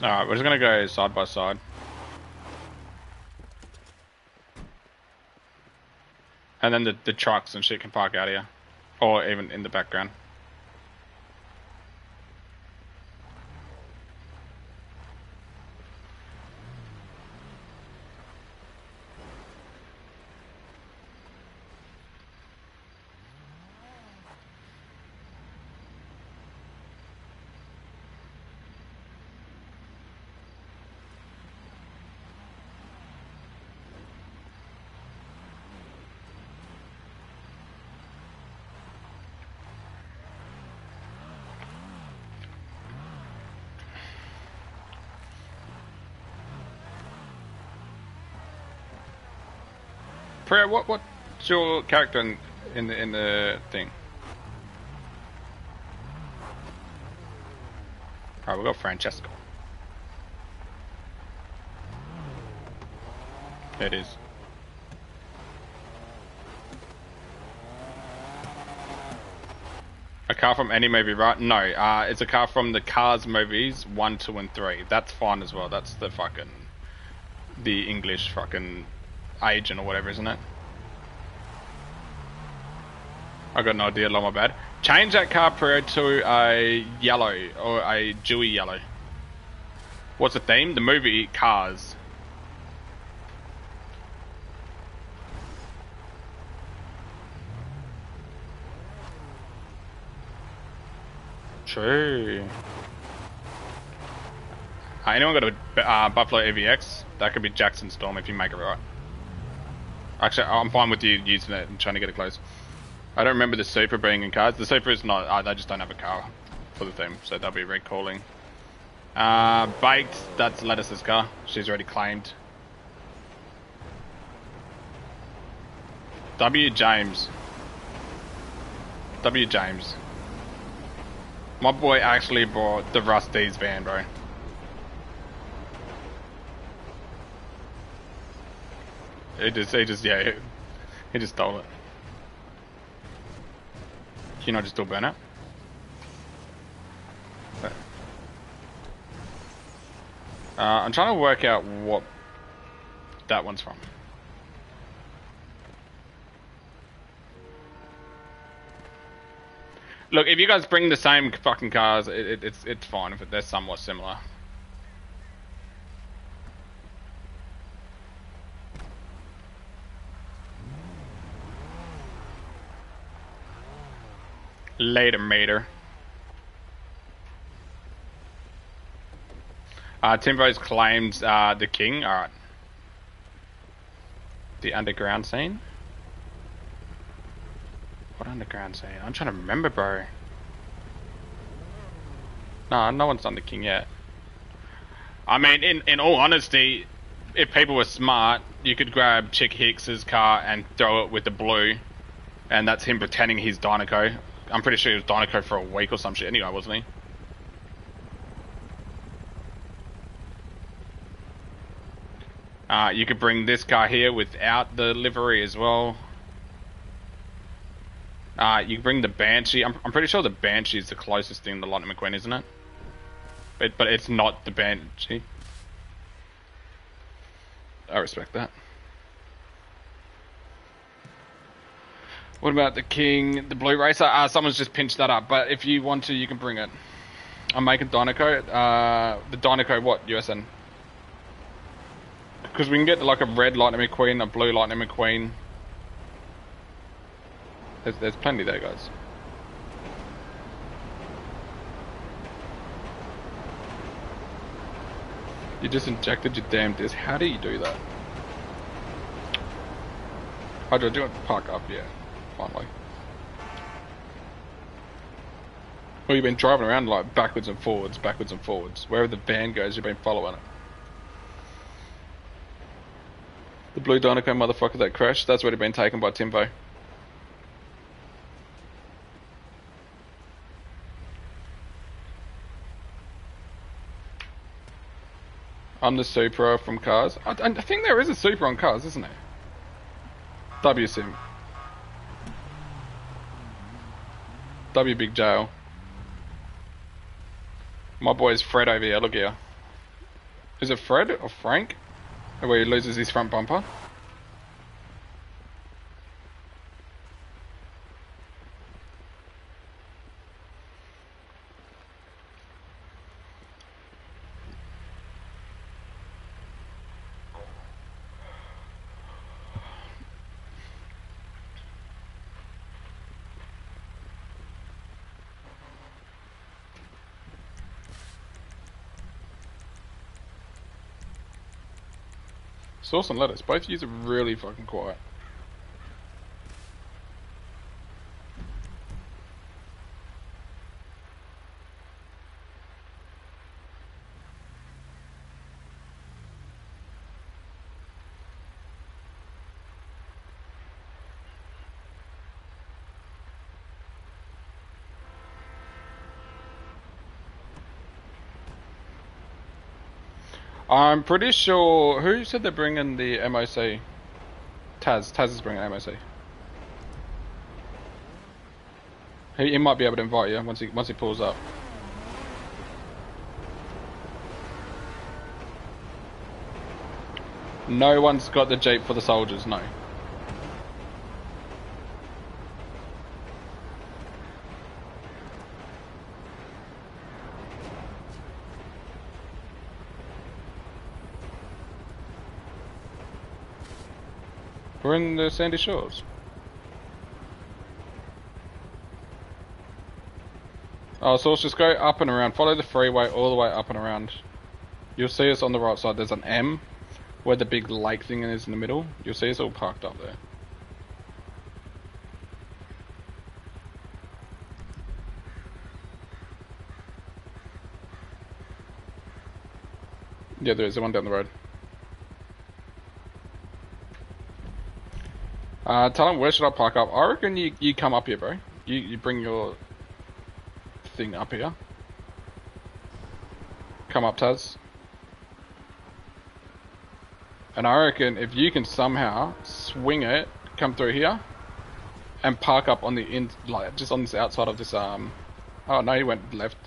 Alright, we're just gonna go side by side. And then the, the trucks and shit can park out here. Or even in the background. Freya, what what's your character in, in the in the thing? Alright, we got Francesco. There it is. A car from any movie, right? No, uh, it's a car from the Cars movies, 1, 2, and 3. That's fine as well. That's the fucking... The English fucking agent or whatever, isn't it? I got no idea, Lol, my bad. Change that car Pro to a yellow or a dewy yellow. What's the theme? The movie Cars. True. Uh, anyone got a uh, Buffalo EVX? That could be Jackson Storm if you make it right. Actually, I'm fine with you using it and trying to get it close. I don't remember the Supra being in cars. The Supra is not, uh, they just don't have a car for the theme, so they'll be recalling. Uh, Baked, that's Lettuce's car. She's already claimed. W. James. W. James. My boy actually bought the Rusty's van, bro. He just, he just, yeah, he just stole it. Can you not just do burnout? Uh, I'm trying to work out what that one's from. Look, if you guys bring the same fucking cars, it, it, it's it's fine if they're somewhat similar. Later, mater. Uh, Timbo's claimed uh, the king. Alright. The underground scene? What underground scene? I'm trying to remember, bro. No, no one's done the king yet. I mean, in, in all honesty, if people were smart, you could grab Chick Hicks's car and throw it with the blue, and that's him pretending he's Dinoco. I'm pretty sure he was Dinoco for a week or some shit anyway, wasn't he? Uh, you could bring this car here without the livery as well. Uh, you bring the Banshee. I'm, I'm pretty sure the Banshee is the closest thing to Lightning McQueen, isn't it? But, but it's not the Banshee. I respect that. What about the King, the Blue Racer? Uh, someone's just pinched that up, but if you want to, you can bring it. I'm making Dinoco. Uh, the Dinoco, what, USN? Because we can get like a red Lightning McQueen, a blue Lightning McQueen. There's, there's plenty there, guys. You just injected your damn disc. How do you do that? Hydra, do you want to park up? Yeah, finally. Well, you've been driving around like backwards and forwards, backwards and forwards. Wherever the van goes, you've been following it. The blue Dinoco motherfucker that crashed, that's already been taken by Timbo. I'm the Supra from Cars. I, I think there is a Supra on Cars, isn't there? WSIM. W Big Jail. My boy's Fred over here, look here. Is it Fred or Frank? Where he loses his front bumper? Sauce and lettuce. Both of you are really fucking quiet. I'm pretty sure. Who said they're bringing the MOC? Taz. Taz is bringing MOC. He, he might be able to invite you once he once he pulls up. No one's got the jeep for the soldiers. No. We're in the Sandy Shores. Oh, so let's just go up and around. Follow the freeway all the way up and around. You'll see us on the right side. There's an M where the big lake thing is in the middle. You'll see us all parked up there. Yeah, there is The one down the road. Uh, tell him where should I park up? I reckon you, you come up here, bro. You you bring your thing up here. Come up, Taz. And I reckon if you can somehow swing it, come through here, and park up on the in, like just on this outside of this um. Oh no, he went left.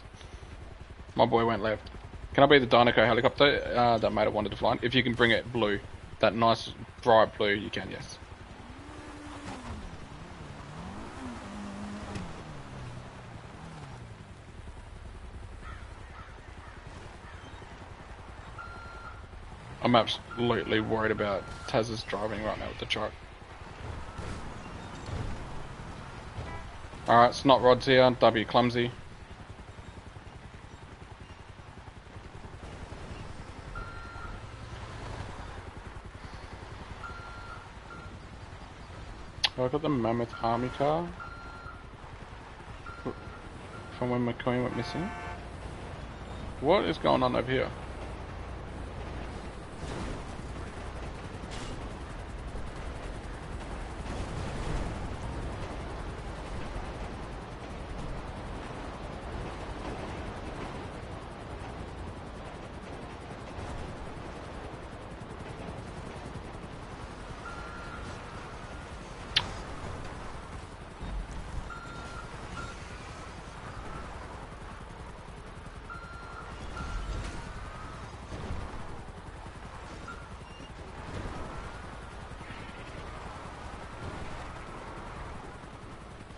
My boy went left. Can I be the Dinoco helicopter uh, that made it wanted to fly? If you can bring it blue, that nice bright blue, you can. Yes. I'm absolutely worried about Taz's driving right now with the truck. Alright, it's not Rod's here, W clumsy. I got the Mammoth Army car from when McQueen went missing. What is going on over here?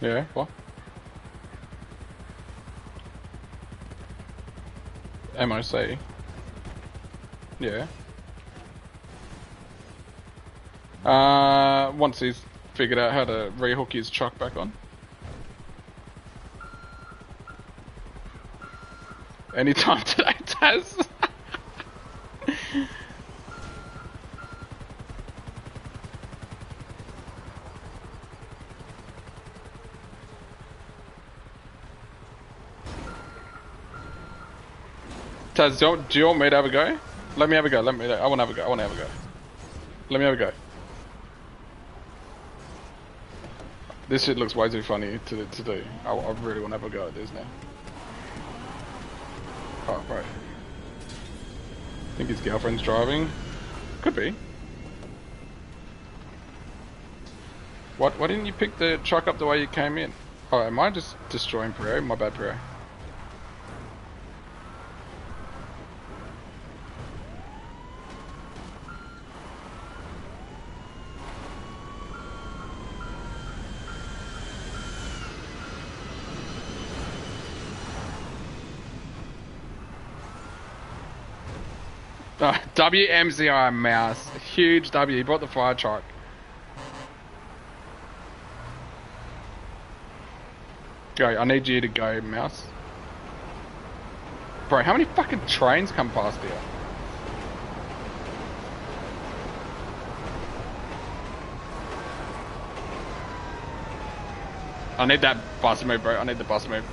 Yeah, what? MOC. Yeah. Uh, once he's figured out how to rehook his truck back on. Anytime *laughs* today, Taz. Do you, do you want me to have a go? Let me have a go. Let me. I want to have a go. I want to have a go. Let me have a go. This shit looks way too funny to, to do. I, I really want to have a go at this now. Oh, right. I think his girlfriend's driving. Could be. What? Why didn't you pick the truck up the way you came in? Oh, am I just destroying Pierre? My bad, Pierre. *laughs* WMCI mouse. Huge W. He brought the fire truck. Go. I need you to go, mouse. Bro, how many fucking trains come past here? I need that bus move, bro. I need the bus move.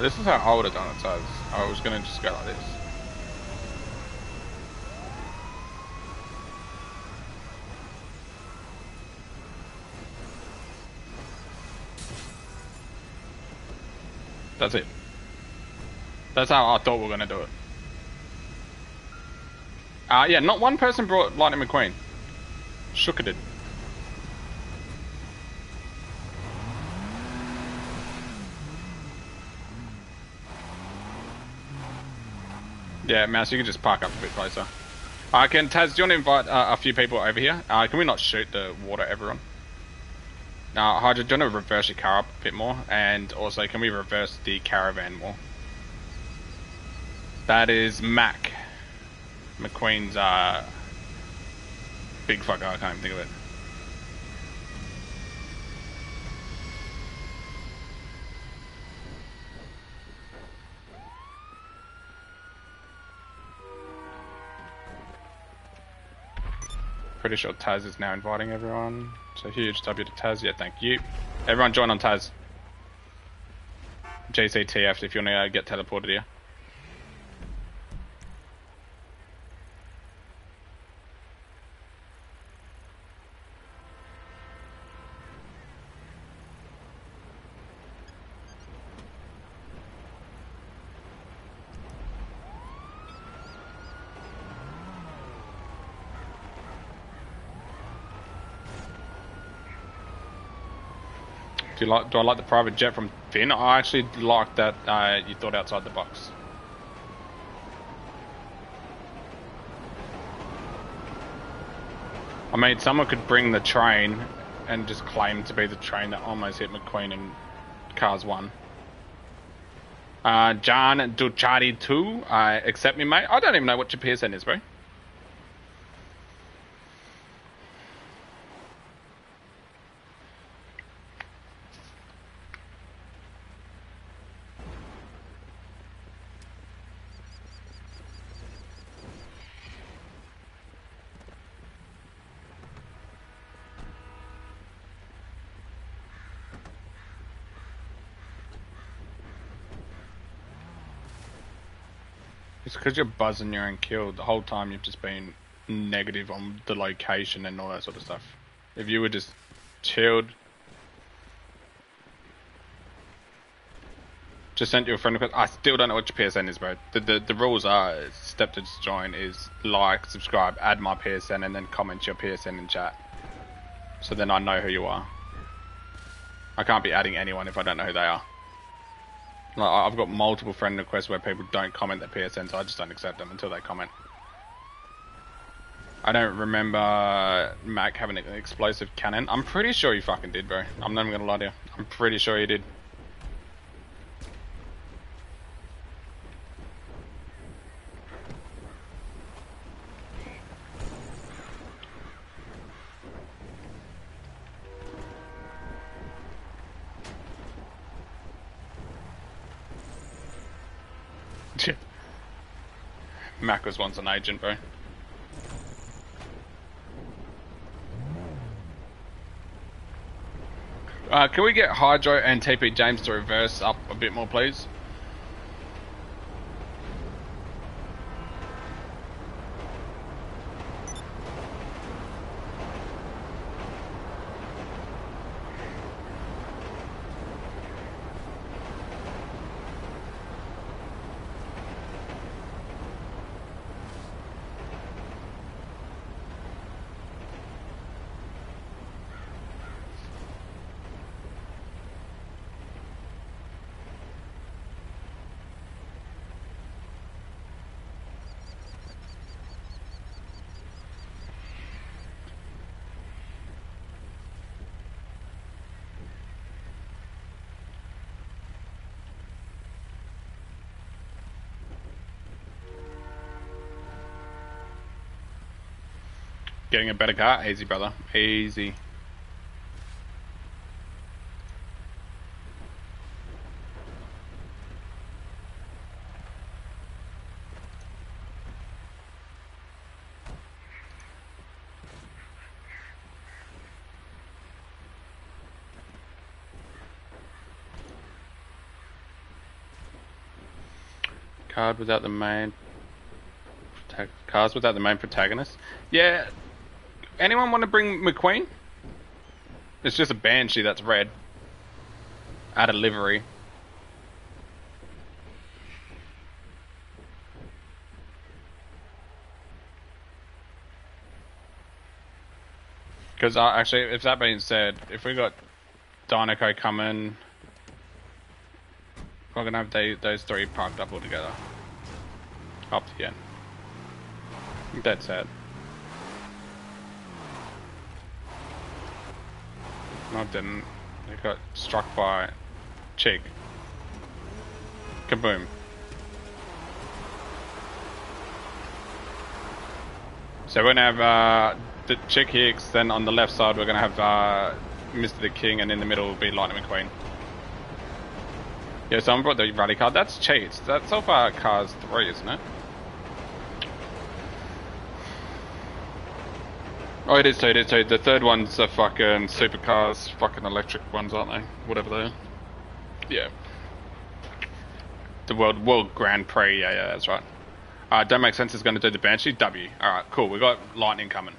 this is how I would have done it, so I was, gonna just go like this. That's it. That's how I thought we were gonna do it. Uh, yeah, not one person brought Lightning McQueen. Shook did. Yeah, Mouse, you can just park up a bit closer. Uh, can Taz, do you want to invite uh, a few people over here? Uh, can we not shoot the water, everyone? Now, uh, Hydra, do you want to reverse your car up a bit more? And also, can we reverse the caravan more? That is Mack. McQueen's uh, big fucker, I can't even think of it. Pretty sure Taz is now inviting everyone. So huge W to Taz. Yeah, thank you. Everyone join on Taz. JCTF if you want to uh, get teleported here. Do you like? Do I like the private jet from Finn? I actually like that uh, you thought outside the box. I mean, someone could bring the train and just claim to be the train that almost hit McQueen and Cars 1. Uh, John Ducati 2, uh, accept me, mate. I don't even know what your PSN is, bro. Because you're buzzing you're killed. The whole time you've just been negative on the location and all that sort of stuff. If you were just chilled, just sent you a friend request. I still don't know what your PSN is, bro. The the, the rules are step to join is like, subscribe, add my PSN, and then comment your PSN in chat. So then I know who you are. I can't be adding anyone if I don't know who they are. Like, I've got multiple friend requests where people don't comment their PSN, so I just don't accept them until they comment. I don't remember Mac having an explosive cannon. I'm pretty sure you fucking did, bro. I'm not even gonna lie to you. I'm pretty sure you did. Mac was once an agent, bro. Uh, can we get Hydro and TP James to reverse up a bit more, please? Getting a better car? Easy, brother. Easy. Card without the main cars without the main protagonist. Yeah, anyone want to bring McQueen? It's just a banshee that's red. Out of livery. Because uh, actually, if that being said, if we got Dinoco coming, we're gonna have they, those three parked up all together. Up to the end. That's it. No, it didn't. They got struck by Cheek. Kaboom. So we're gonna have uh, the Chick Hicks, then on the left side we're gonna have uh, Mr. the King, and in the middle will be Lightning McQueen. Yeah, someone brought the rally car. That's cheats. That's so far Cars 3, isn't it? Oh, it is too, it is too. The third one's the fucking supercars, fucking electric ones, aren't they? Whatever they are. Yeah. The World World Grand Prix, yeah, yeah, that's right. Uh, don't make sense is going to do the Banshee. W. Alright, cool. We got lightning coming.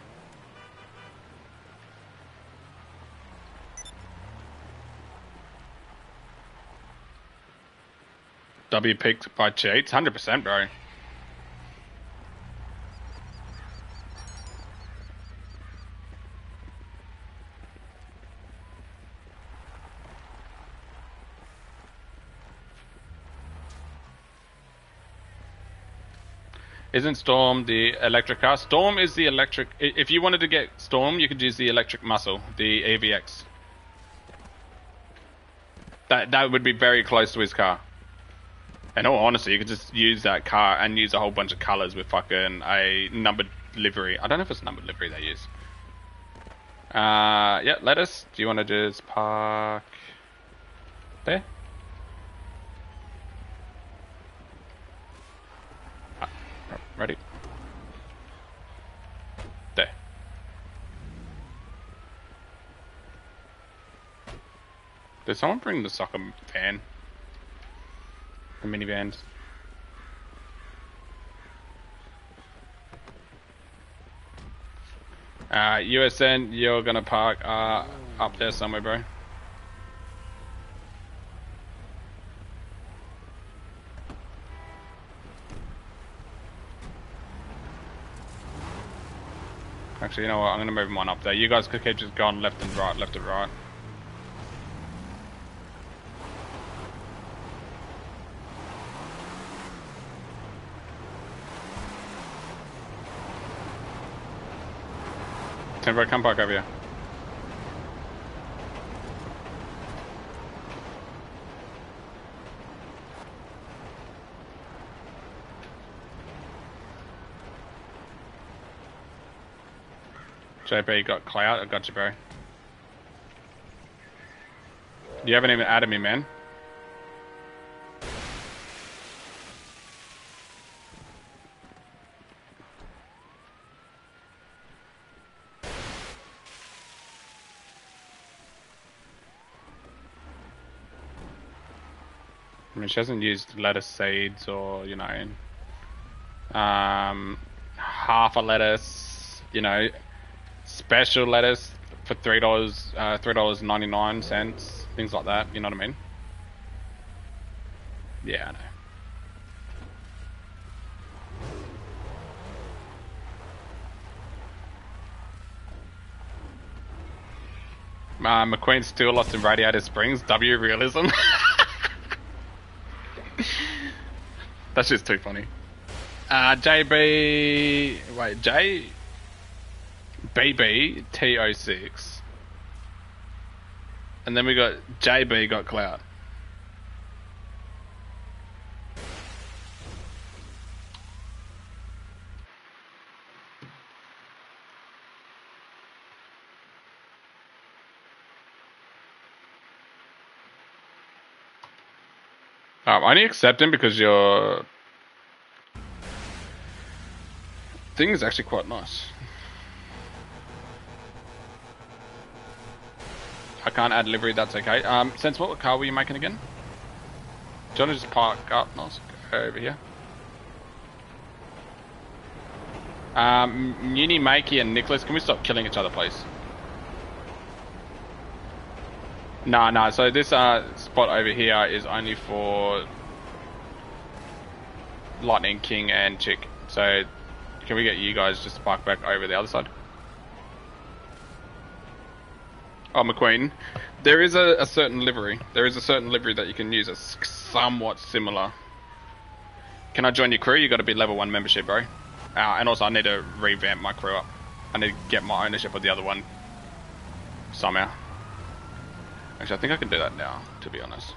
W picked by cheats. 100%, bro. Isn't Storm the electric car? Storm is the electric. If you wanted to get Storm, you could use the electric muscle, the EVX. That that would be very close to his car. And all honestly, you could just use that car and use a whole bunch of colors with fucking a numbered livery. I don't know if it's numbered livery they use. Uh, yeah, lettuce. Do you want to just park there? Ready? There. Did someone bring the soccer van? The minivans? Uh, USN, you're gonna park uh, up there somewhere, bro. Actually, you know what? I'm gonna move one up there. You guys could keep just going left and right, left and right. Timber, come back over here. JB got clout. I got you, bro. You haven't even added me, man. I mean, she hasn't used lettuce seeds or, you know, um, half a lettuce, you know, special lettuce for three dollars, uh, three dollars ninety nine cents, things like that. You know what I mean? Yeah, I know. Uh, McQueen still lost in Radiator Springs. W realism. *laughs* That's just too funny. Uh, JB. Wait, J. BB T06. And then we got JB got Cloud. Um, only accept him because your thing is actually quite nice. I can't add livery, that's okay. Um, what car were you making again? Do you want to just park up? Over here. Um, Muni, Makey, and Nicholas, can we stop killing each other, please? No, no, so this uh, spot over here is only for Lightning King and Chick. So, can we get you guys just to park back over the other side? Oh, McQueen. There is a, a certain livery. There is a certain livery that you can use that's somewhat similar. Can I join your crew? You got to be level one membership, bro. Uh, and also, I need to revamp my crew up. I need to get my ownership of the other one somehow. Actually, I think I can do that now, to be honest.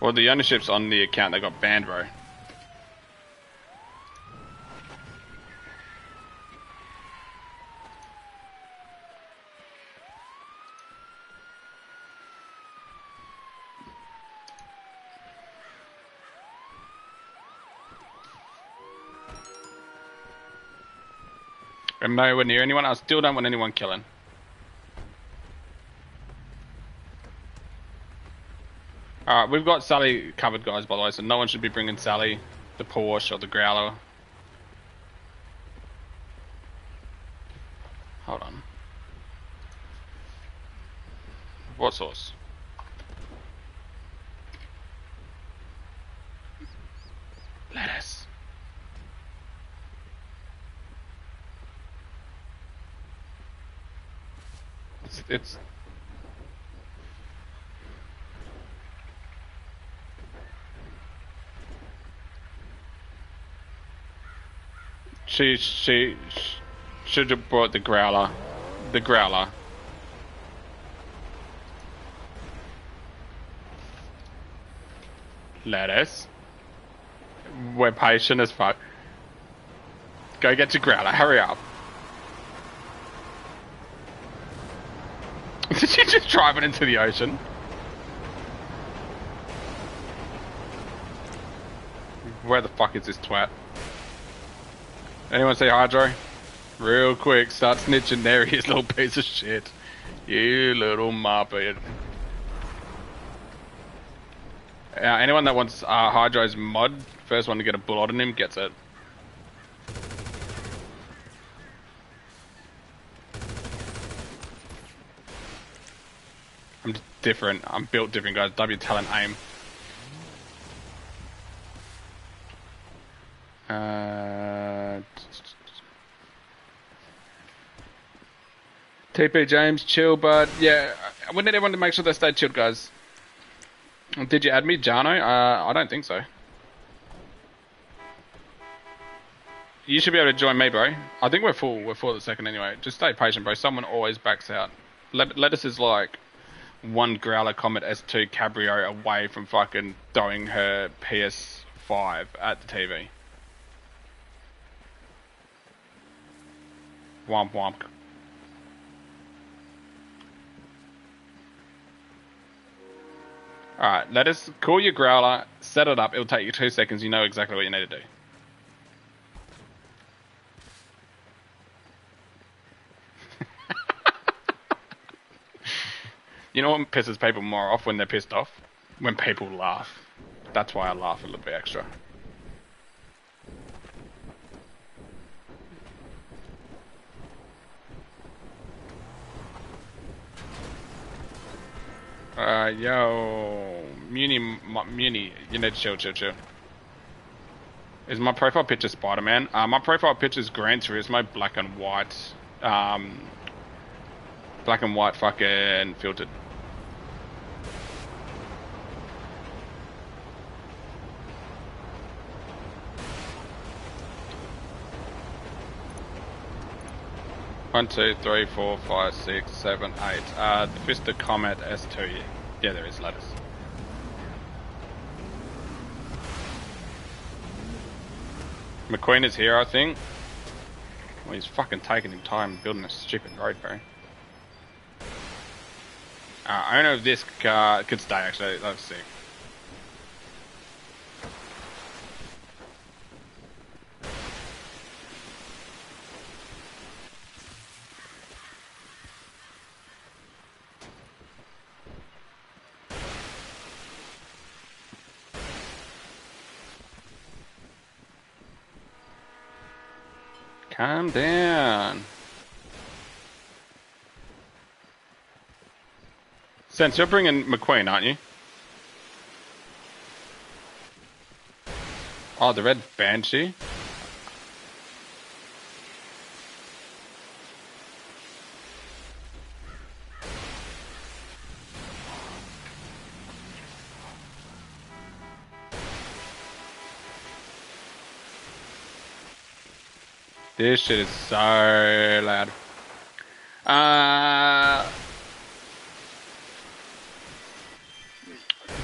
Well, the ownership's on the account that got banned, bro. I'm nowhere near anyone. I still don't want anyone killing. Alright, we've got Sally covered, guys, by the way, so no one should be bringing Sally, the Porsche, or the Growler. Hold on. What sauce? Lettuce. It's, she she should have brought the growler, the growler. Lettuce. We're patient as fuck. Go get your growler. Hurry up. It into the ocean? Where the fuck is this twat? Anyone say Hydro? Real quick, start snitching there, you little piece of shit. You little muppet. Uh, anyone that wants uh, Hydro's mod, first one to get a bullet on him gets it. I'm different. I'm built different, guys. W talent aim. Uh, TP James, chill, bud. Yeah, we need everyone to make sure they stay chilled, guys. Did you add me, Jano? Uh, I don't think so. You should be able to join me, bro. I think we're full. We're full at the second anyway. Just stay patient, bro. Someone always backs out. Let Lettuce is like one Growler Comet S2 Cabrio away from fucking throwing her PS5 at the TV. Womp womp. Alright, let us call your growler, set it up, it'll take you two seconds, you know exactly what you need to do. You know what pisses people more off when they're pissed off? When people laugh. That's why I laugh a little bit extra. Uh, yo, Muni, Muni, you need to chill, chill, chill. Is my profile picture Spider-Man? Uh, my profile picture is Gran Turismo, black and white, um, black and white fucking filtered. One, two, three, four, five, six, seven, eight. Uh, the Pfister Comet S2. Yeah, there is lettuce. McQueen is here, I think. Well, he's fucking taking him time building a stupid road, bro. Uh, owner of this car could stay, actually. Let's see. Calm down. Sense, you're bringing McQueen, aren't you? Oh, the red Banshee? This shit is so loud. Uh,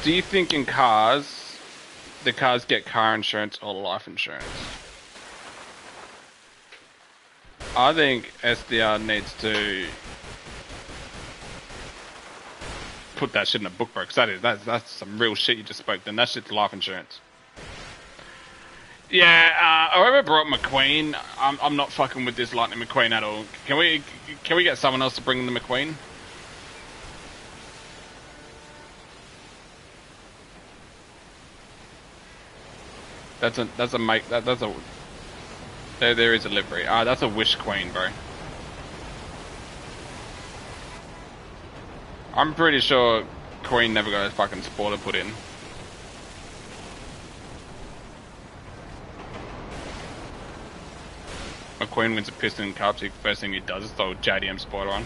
do you think in cars, the cars get car insurance or life insurance? I think SDR needs to put that shit in a book, bro. Cause that is that's that's some real shit you just spoke. Then that shit's life insurance. Yeah, uh, whoever brought McQueen, I'm I'm not fucking with this Lightning McQueen at all. Can we can we get someone else to bring the McQueen? That's a that's a make that that's a there there is a livery. Ah, that's a wish queen, bro. I'm pretty sure Queen never got a fucking spoiler put in. A Queen wins a piston Cup, first thing he does is throw JDM spoiler on.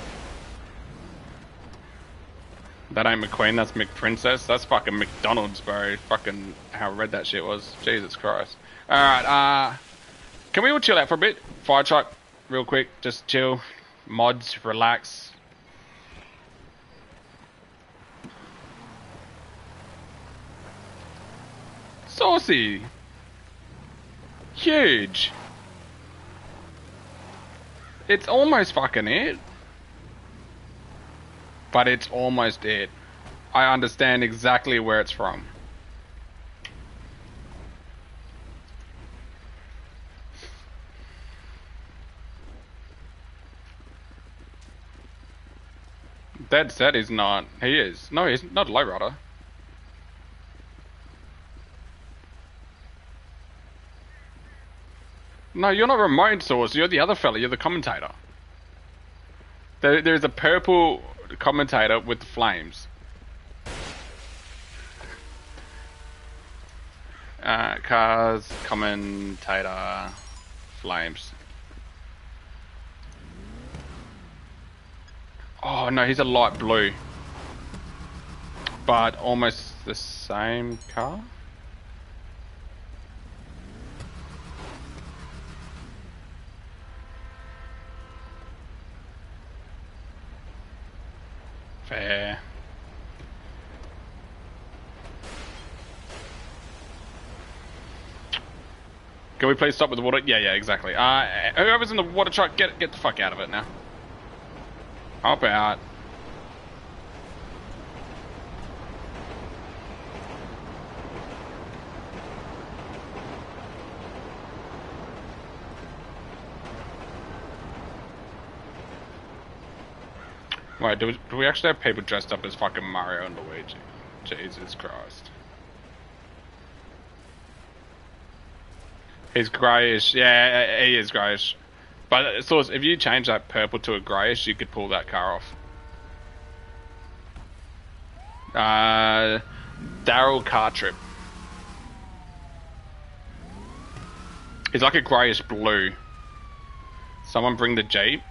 That ain't McQueen, that's McPrincess. That's fucking McDonald's, bro. Fucking how red that shit was. Jesus Christ. Alright, uh... Can we all chill out for a bit? Fire truck, real quick. Just chill. Mods, relax. Saucy. Huge. It's almost fucking it. But it's almost it. I understand exactly where it's from. Dead set is not. He is. No, he's not a lowrider. No, you're not remote source. You're the other fella. You're the commentator. There, there's a purple commentator with the flames. Uh, cars, commentator, flames. Oh no, he's a light blue. But almost the same car? Fair. Can we please stop with the water? Yeah, yeah, exactly. Uh, whoever's in the water truck, get get the fuck out of it now. Hop out. Wait, do we, do we actually have people dressed up as fucking Mario and Luigi? Jesus Christ. He's greyish. Yeah, he is greyish. But if you change that purple to a greyish, you could pull that car off. Uh, Darrell Cartrip. He's like a greyish blue. Someone bring the Jeep.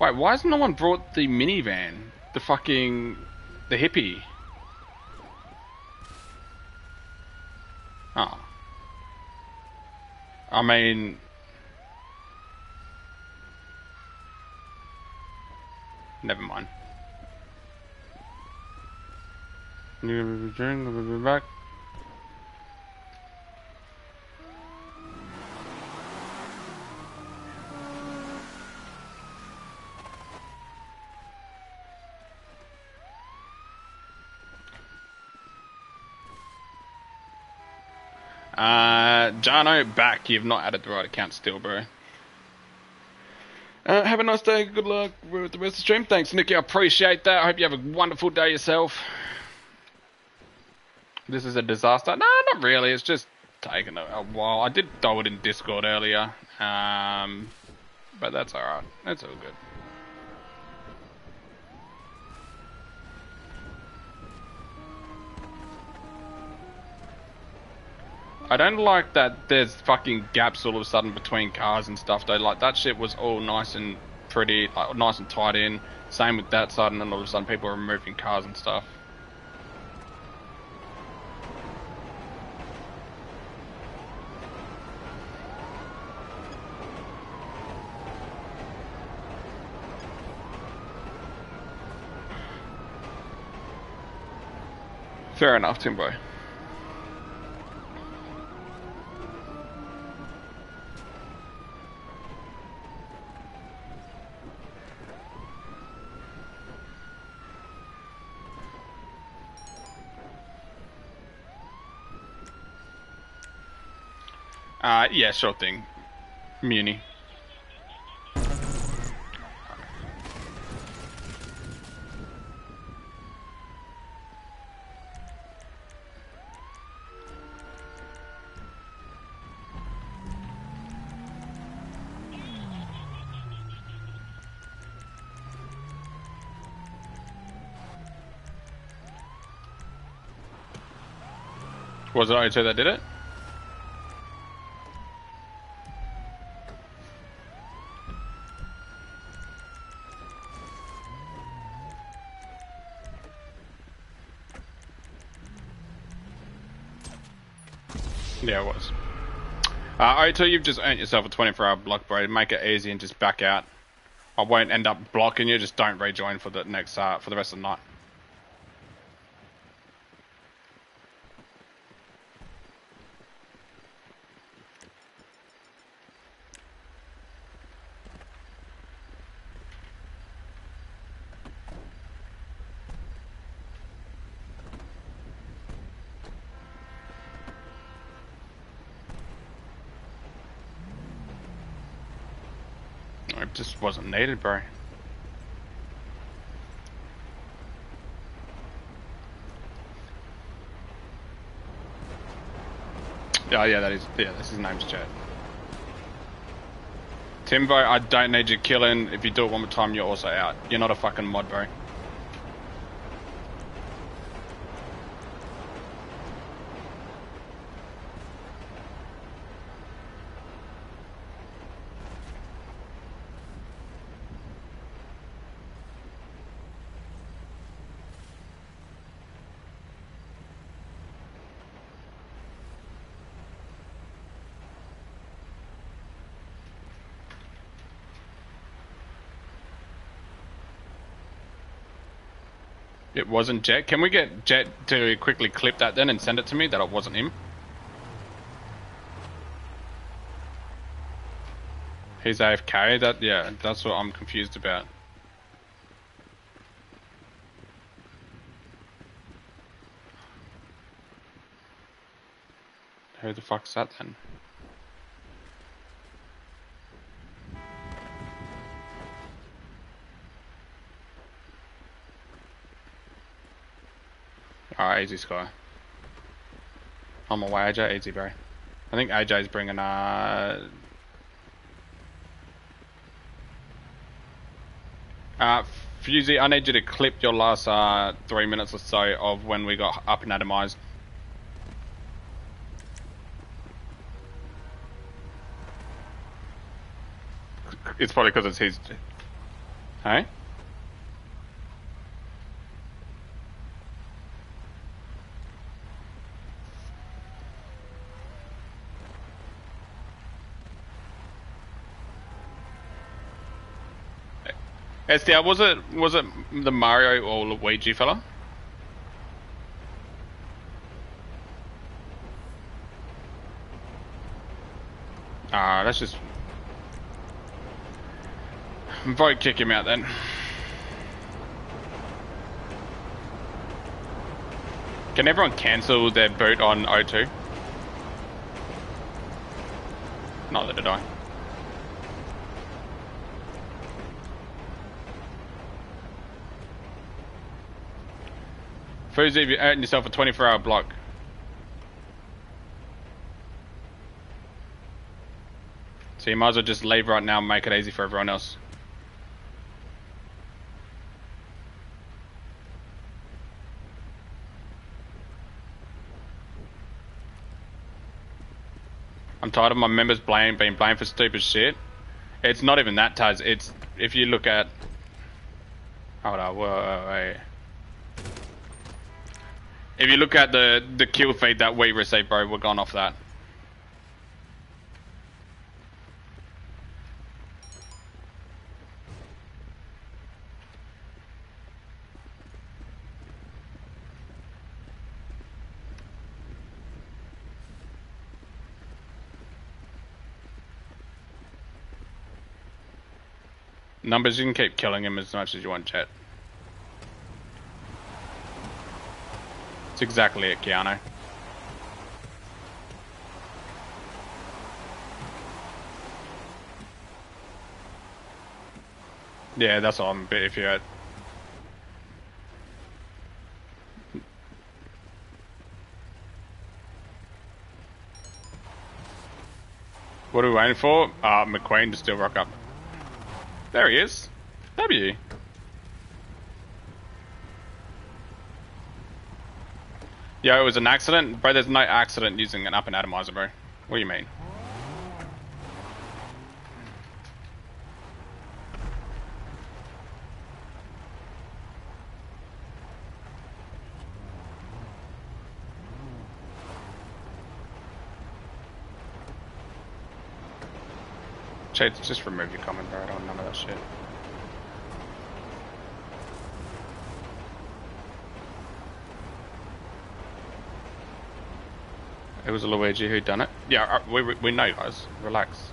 Wait, why has no one brought the minivan? The fucking... the hippie? Oh. I mean... Never mind. You'll be back. Uh, Jano, back. You've not added the right account still, bro. Uh, have a nice day. Good luck with the rest of the stream. Thanks, Nicky. I appreciate that. I hope you have a wonderful day yourself. This is a disaster. No, not really. It's just taken a, a while. I did throw it in Discord earlier. Um, but that's alright. That's all good. I don't like that there's fucking gaps all of a sudden between cars and stuff though. Like that shit was all nice and pretty, like, nice and tight in. Same with that side, and then all of a sudden people are removing cars and stuff. Fair enough, Timbo. Uh, yeah, sure thing. Muni. Was it O2 that did it? It was. Uh, O2, you've just earned yourself a 24 hour block, bro. Make it easy and just back out. I won't end up blocking you, just don't rejoin for the next, uh, for the rest of the night. It just wasn't needed, bro. Oh yeah, that is yeah, that's his name's Chad. Timbo, I don't need you killing. If you do it one more time, you're also out. You're not a fucking mod, bro. It wasn't Jet. Can we get Jet to quickly clip that then and send it to me that it wasn't him? He's AFK. That yeah, that's what I'm confused about. Who the fuck's that then? Alright, easy score. On my way, AJ. Easy, bro. I think AJ's bringing, uh... Uh, Fusey, I need you to clip your last, uh, three minutes or so of when we got up and atomized. It's probably because it's his... Hey? SDR, was it was it the Mario or Luigi fella? Ah, let's just vote kick him out then. Can everyone cancel their boot on O2? Neither did I. Fuzi, you're earned yourself a 24 hour block. So you might as well just leave right now and make it easy for everyone else. I'm tired of my members blame, being blamed for stupid shit. It's not even that, Taz. It's, if you look at... Hold on, whoa, wait. If you look at the, the kill fade that we saved, bro, we're gone off that. Numbers, you can keep killing him as much as you want, chat. It's exactly it, Keanu. Yeah, that's all I'm a bit iffy at. What are we waiting for? Uh, McQueen to still rock up. There he is. W. Yo, it was an accident? Bro, there's no accident using an Up-n-Atomizer, bro. What do you mean? Shades, just remove your comment, bro. I don't want none of that shit. It was Luigi who done it. Yeah, uh, we, we know, guys. Relax.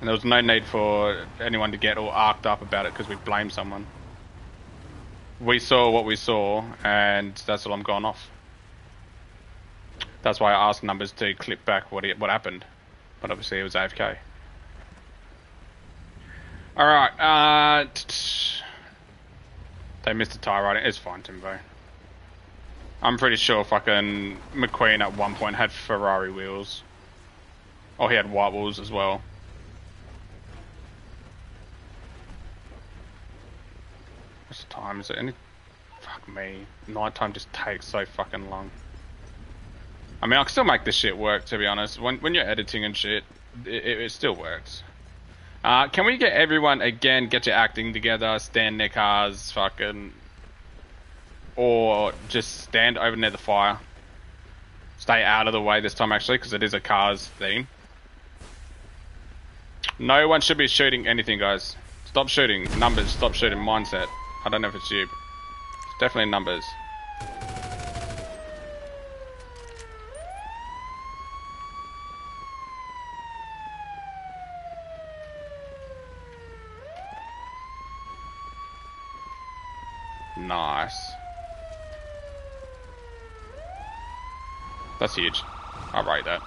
And there was no need for anyone to get all arced up about it because we blame someone. We saw what we saw, and that's all I'm going off. That's why I asked numbers to clip back what what happened, but obviously it was AFK. All right, uh, they missed a tire riding. It's fine, Timbo. I'm pretty sure fucking McQueen at one point had Ferrari wheels. Oh, he had white wheels as well. What's the time? Is it any? Fuck me. Nighttime just takes so fucking long. I mean, I can still make this shit work, to be honest. When, when you're editing and shit, it, it, it still works. Uh, can we get everyone, again, get your acting together, stand their cars, fucking... Or just stand over near the fire. Stay out of the way this time, actually, because it is a cars theme. No one should be shooting anything, guys. Stop shooting. Numbers, stop shooting. Mindset. I don't know if it's you. It's definitely numbers. Nice. That's huge. I'll rate that.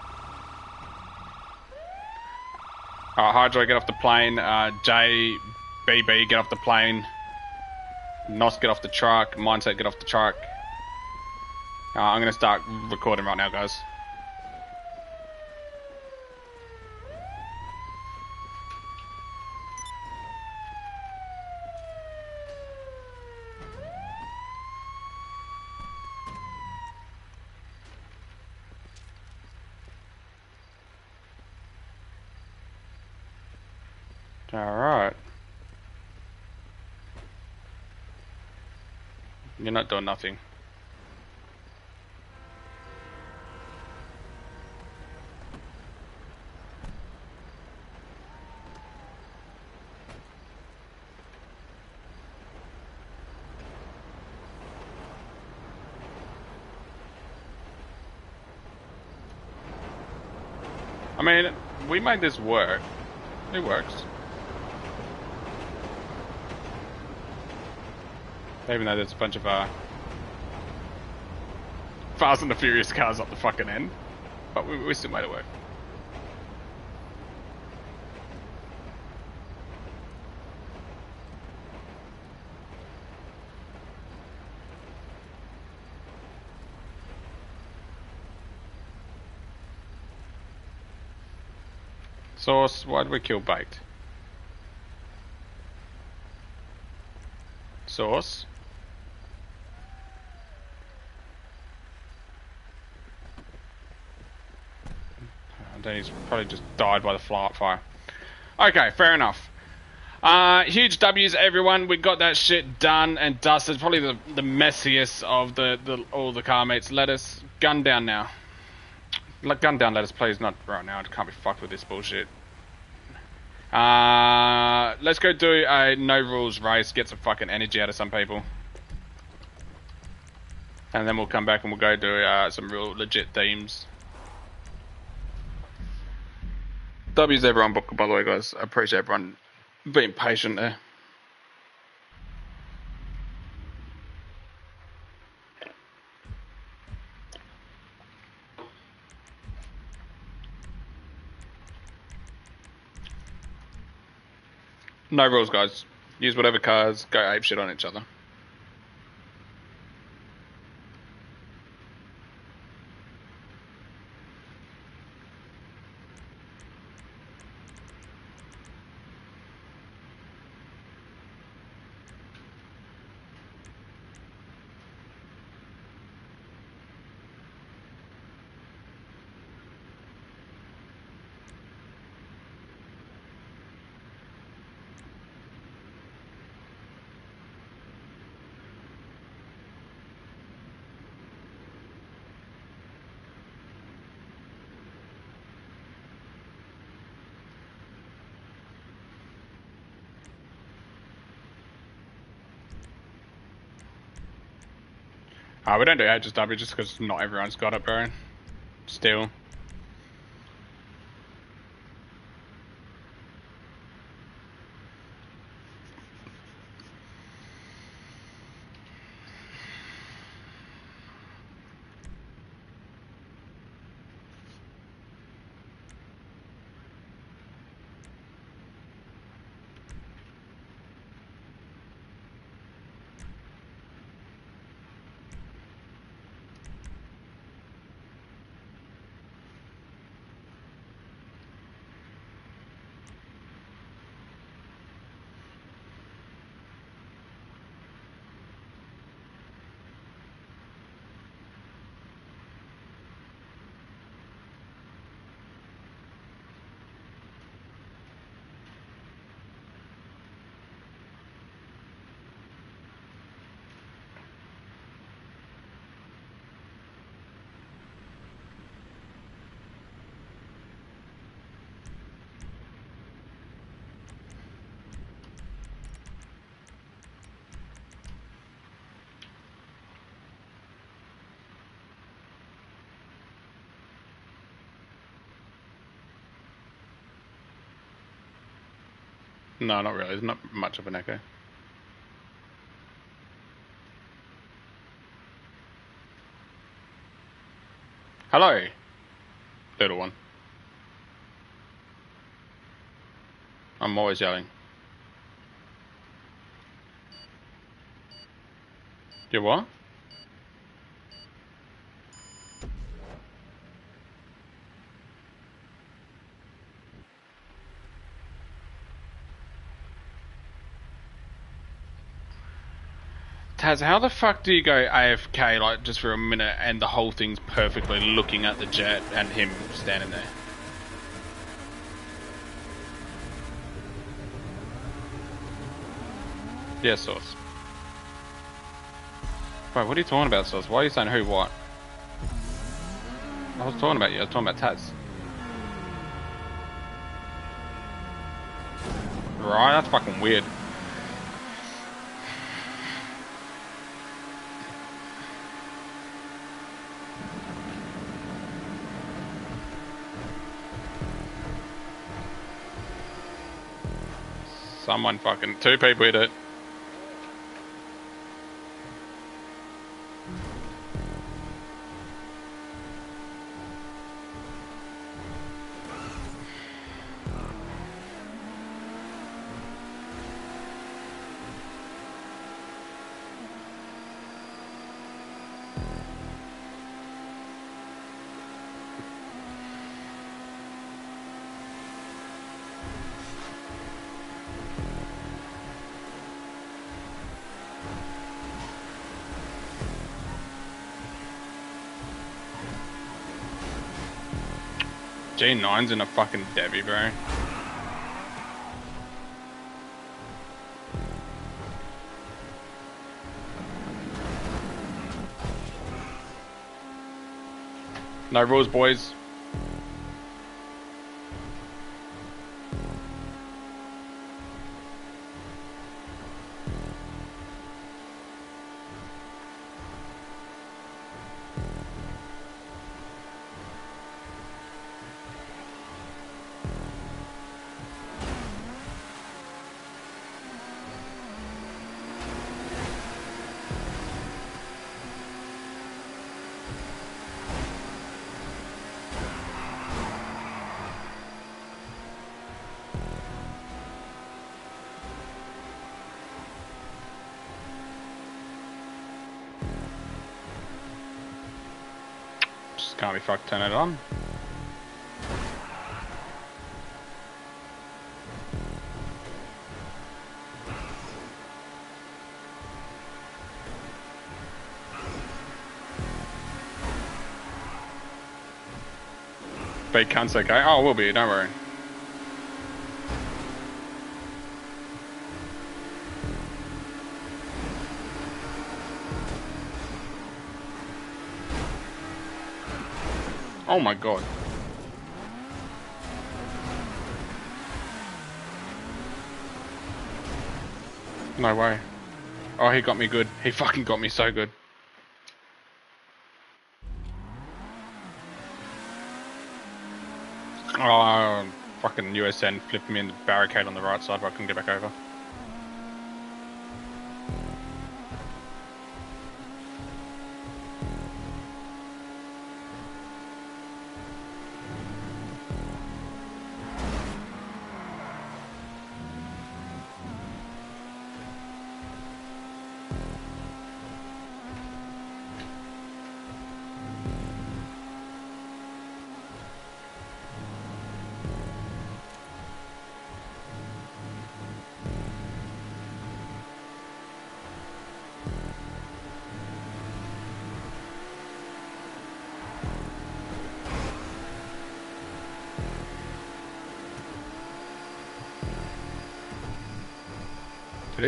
Alright, Hydro, get off the plane. Uh, J, BB, get off the plane. Nos, get off the truck. Mindset, get off the truck. Uh, I'm going to start recording right now, guys. Alright. You're doing nothing. I mean, we made this work. It works. Even though there's a bunch of uh, Fast and the Furious cars up the fucking end. But we, we still made it work. Source, why did we kill Baked? Source? He's probably just died by the fire. Okay, fair enough. Uh, huge W's, everyone. We got that shit done and dusted. Probably the, the messiest of the, the all the car mates. Let us gun down now. Let gun down, let us please. Not right now. I can't be fucked with this bullshit. Uh, let's go do a no rules race. Get some fucking energy out of some people. And then we'll come back and we'll go do uh, some real legit themes. W's everyone, by the way, guys. I appreciate everyone being patient there. No rules, guys. Use whatever cars, go ape shit on each other. Uh, we don't do HSW just because not everyone's got it, bro. Still. No, not really. There's not much of an echo. Hello, little one. I'm always yelling. You what? Taz, how the fuck do you go AFK like just for a minute and the whole thing's perfectly looking at the jet and him standing there? Yeah, Sauce. Wait, what are you talking about, Sauce? Why are you saying who, what? I was talking about you, I was talking about Taz. Right, that's fucking weird. Someone fucking, two people hit it. J9's in a fucking Debbie, bro. No rules, boys. Can't be fucked, turn it on. Big cunts guy. Oh, we'll be, don't worry. Oh my god. No way. Oh, he got me good. He fucking got me so good. Oh, fucking USN flipped me in the barricade on the right side, but I couldn't get back over.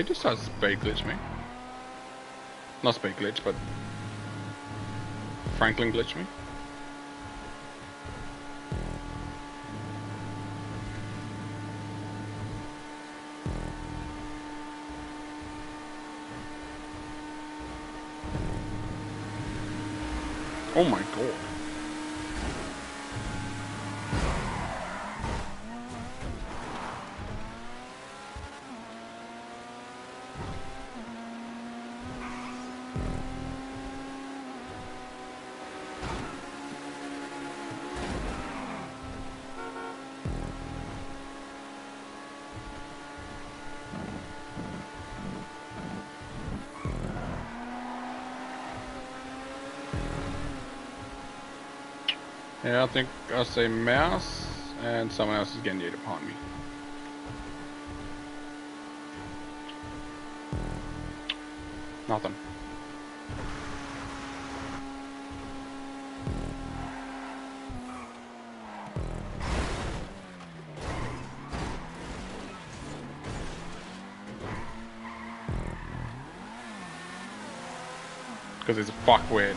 Just start speed glitch me? Not speed glitch, but Franklin glitch me? Yeah, I think I say mouse, and someone else is getting hit upon me. Nothing. Because it's a fuckwit.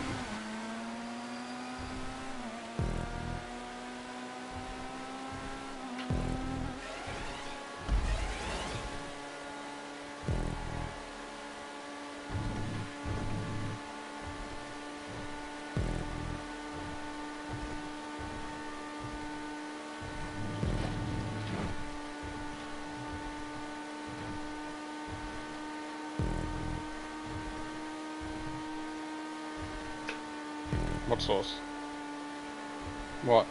What? What?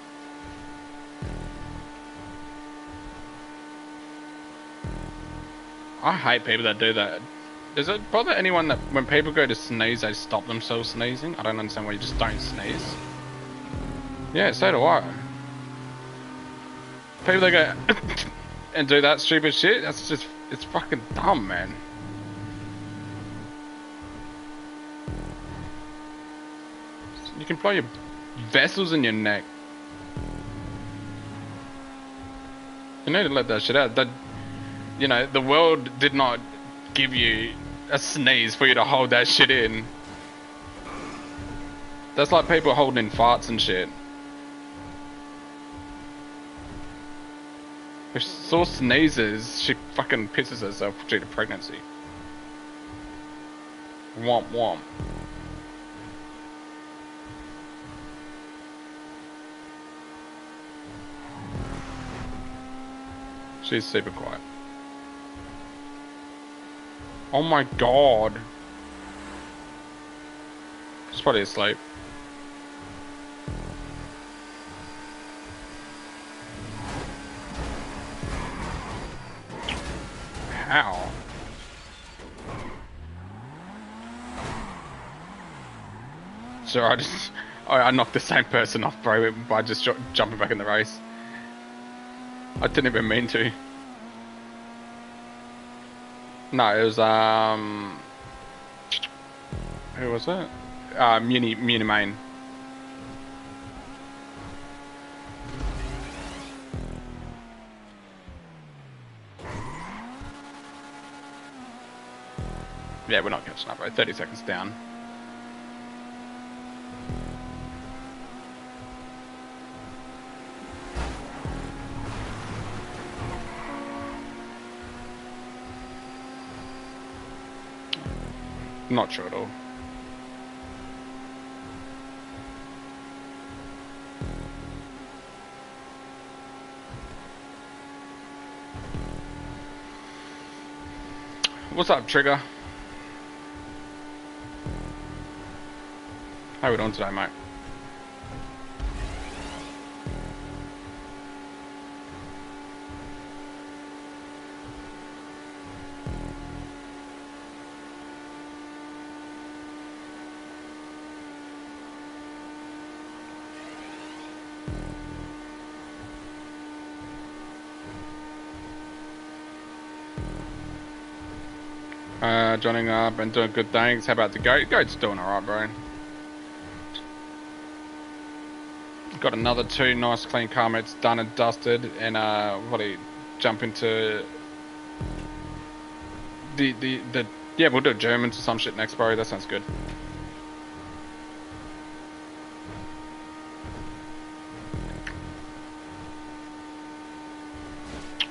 I hate people that do that. Does it bother anyone that when people go to sneeze, they stop themselves sneezing? I don't understand why you just don't sneeze. Yeah, so do I. People that go *coughs* and do that stupid shit, that's just, it's fucking dumb, man. Can blow your vessels in your neck. You need to let that shit out. That, you know, the world did not give you a sneeze for you to hold that shit in. That's like people holding in farts and shit. If Saw sneezes, she fucking pisses herself due to pregnancy. Womp womp. She's super quiet. Oh my god. She's probably asleep. How? So I just *laughs* I knocked the same person off, bro, by just jumping back in the race. I didn't even mean to. No, it was um. Who was it? Uh, Muni Muni Main. Yeah, we're not catching up, bro. 30 seconds down. Not sure at all. What's up, Trigger? How we doing today, mate? Uh, joining up and doing good things. How about the goat? Goat's doing alright, bro. Got another two nice clean mates done and dusted, and uh, what do you jump into the the the yeah we'll do Germans or some shit next, bro. That sounds good.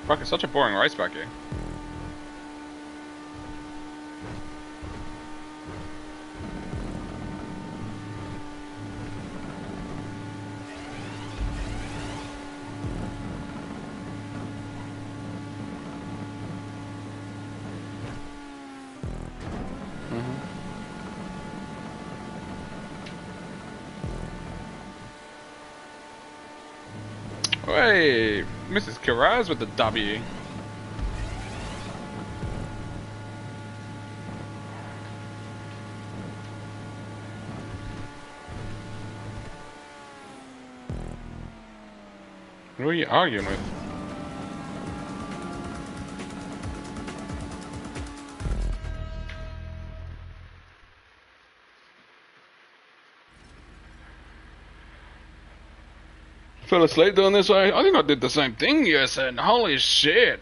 Fuck, it's such a boring race back here. Mrs. Kiraz with the W. Who are you arguing with? Fell asleep doing this. I, I think I did the same thing. Yes, and holy shit.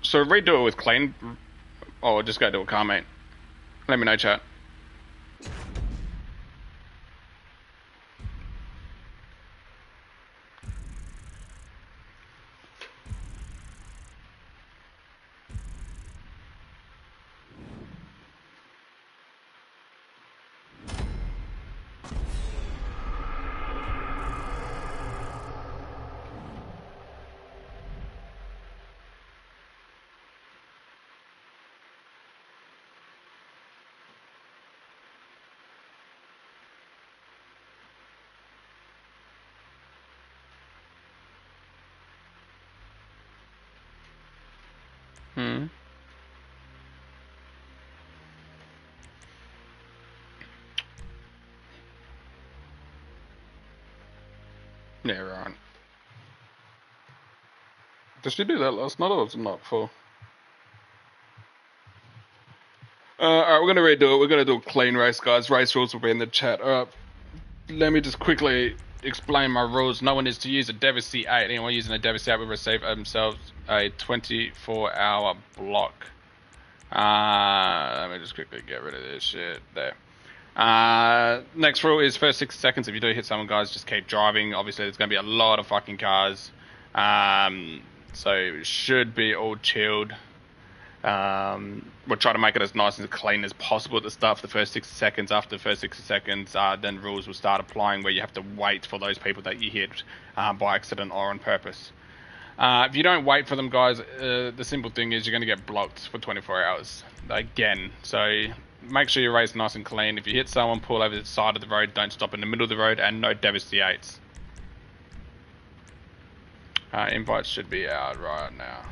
So redo it with clean, or just go to a car, mate. Let me know, chat. Hmm. Yeah, right. Did she do that last night or was it not for? Uh, alright, we're gonna redo it. We're gonna do a clean race, guys. Race rules will be in the chat. Alright, let me just quickly explain my rules. No one is to use a Deveste 8. Anyone using a Deveste 8 will receive themselves a 24 hour block. Uh, let me just quickly get rid of this shit there. Uh, next rule is first six seconds. If you do hit someone, guys, just keep driving. Obviously, there's going to be a lot of fucking cars. Um, so it should be all chilled. Um, we'll try to make it as nice and clean as possible at the start for the first 60 seconds. After the first 60 seconds, uh, then rules will start applying where you have to wait for those people that you hit uh, by accident or on purpose. Uh, if you don't wait for them, guys, uh, the simple thing is you're going to get blocked for 24 hours again. So make sure your race nice and clean. If you hit someone, pull over the side of the road. Don't stop in the middle of the road, and no devastates. Uh, invites should be out right now.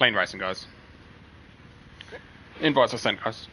Clean racing, guys. Invites are sent, guys.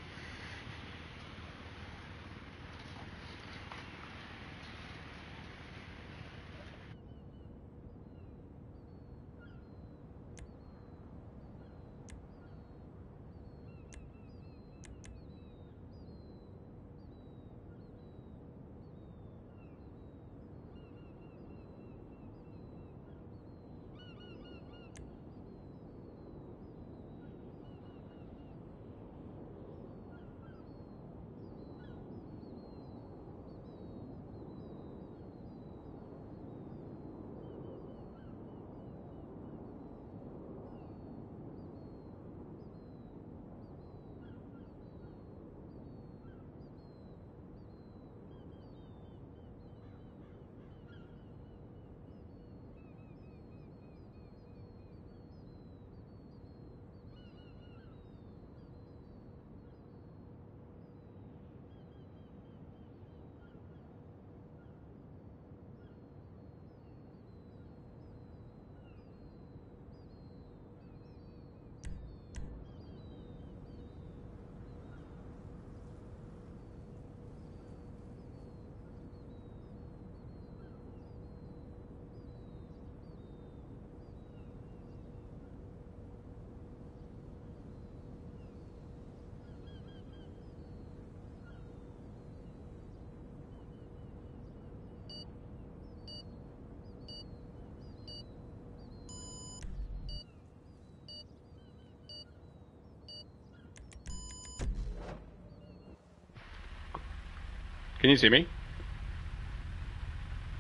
Can you see me?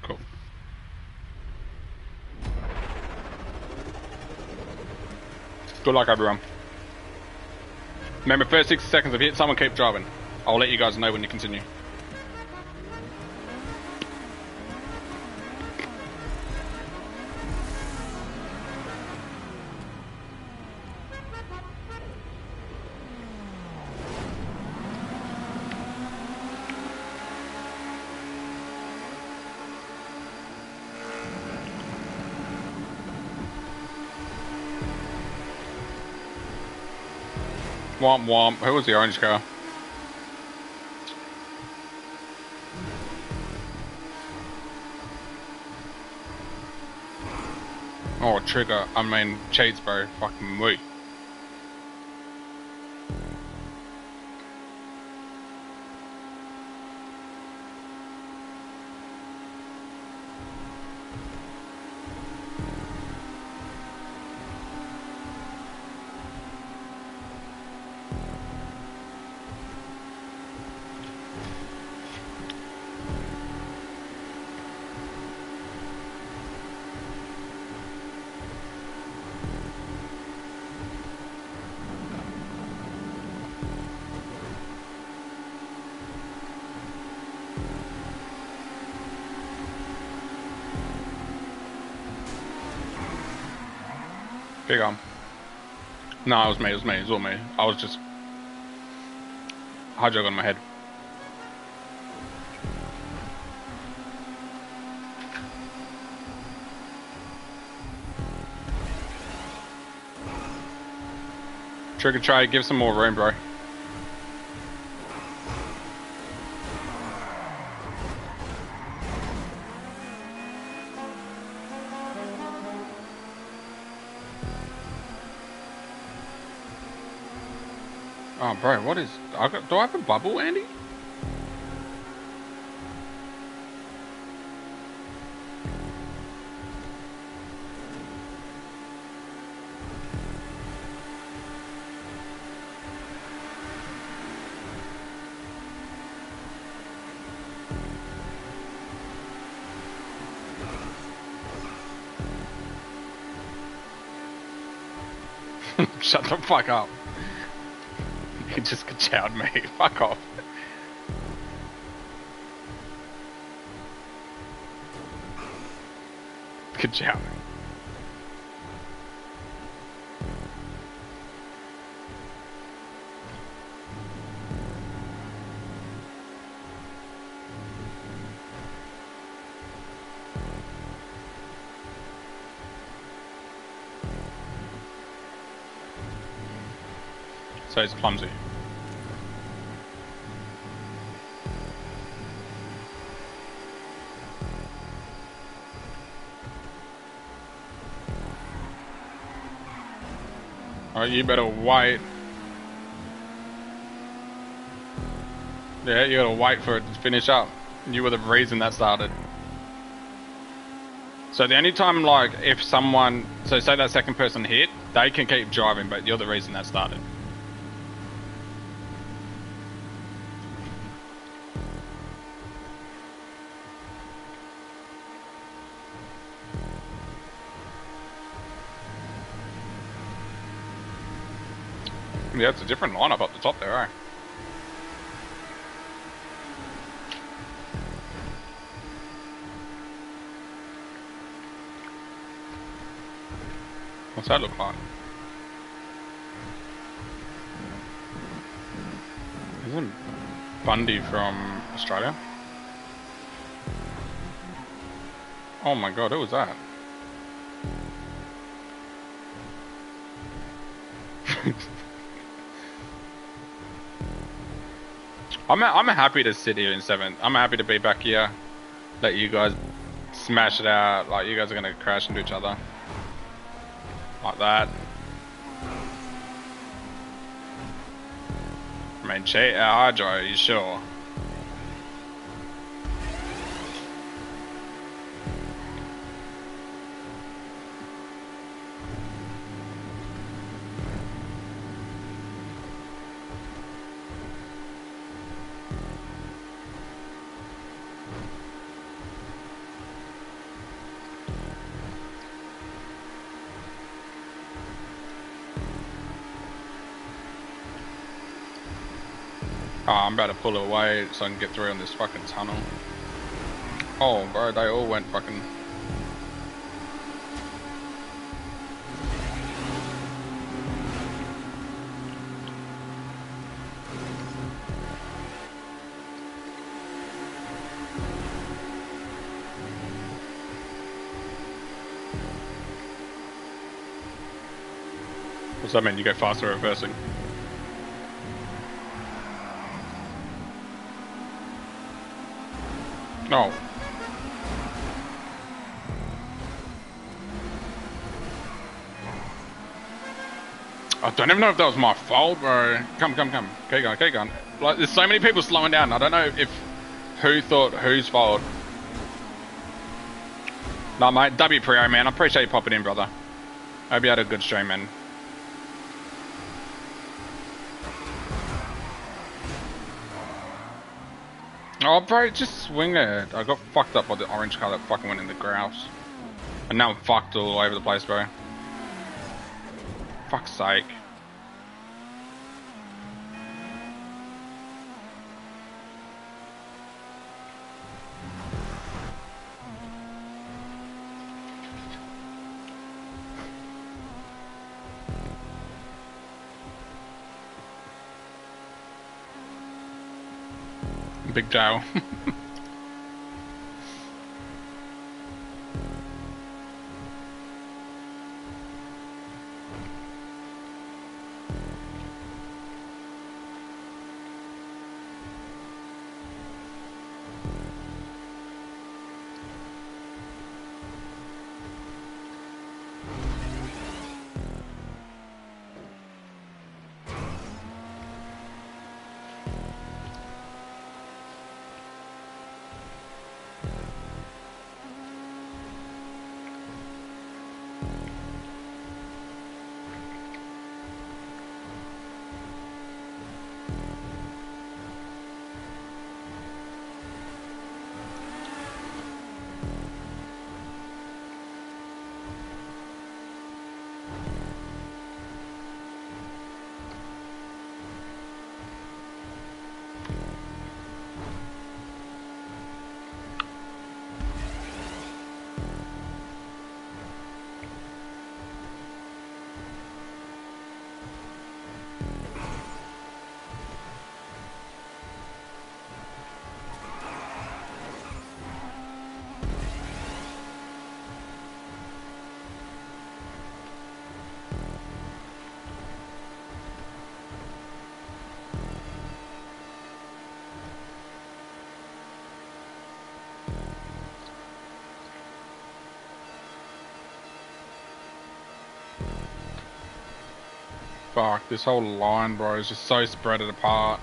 Cool. Good luck, everyone. Remember, first 60 seconds, you hit someone, keep driving. I'll let you guys know when you continue. Womp womp. Who was the orange car? Oh, trigger. I mean, bro. Fucking wait. Big on. No, it was me, it was me, it was all me. I was just jog on my head. Trigger try, give some more room, bro. Bro, what is... I got, do I have a bubble, Andy? *laughs* Shut the fuck up could just chow me. *laughs* Fuck off. Good job. So it's clumsy. Alright, you better wait. Yeah, you gotta wait for it to finish up. You were the reason that started. So the only time, like, if someone, so say that second person hit, they can keep driving, but you're the reason that started. Yeah, it's a different lineup up the top there, eh? What's that look like? Isn't Bundy from Australia? Oh my god, who was that? I'm I'm happy to sit here in seventh. I'm happy to be back here. Let you guys smash it out. Like you guys are gonna crash into each other. Like that. I mean, cheat our hydro, you sure? About to pull it away so I can get through on this fucking tunnel. Oh, bro, they all went fucking... What's that mean? You go faster reversing? No. I don't even know if that was my fault, bro. Come, come, come. Keep going, keep going. Like, there's so many people slowing down. I don't know if who thought whose fault. No, mate. W Prio, man. I appreciate you popping in, brother. Hope you had a good stream, man. Oh, bro, just swing it. I got fucked up by the orange car that fucking went in the grouse. And now I'm fucked all over the place, bro. Fuck's sake. Big Joe. *laughs* Fuck, this whole line, bro, is just so spread apart.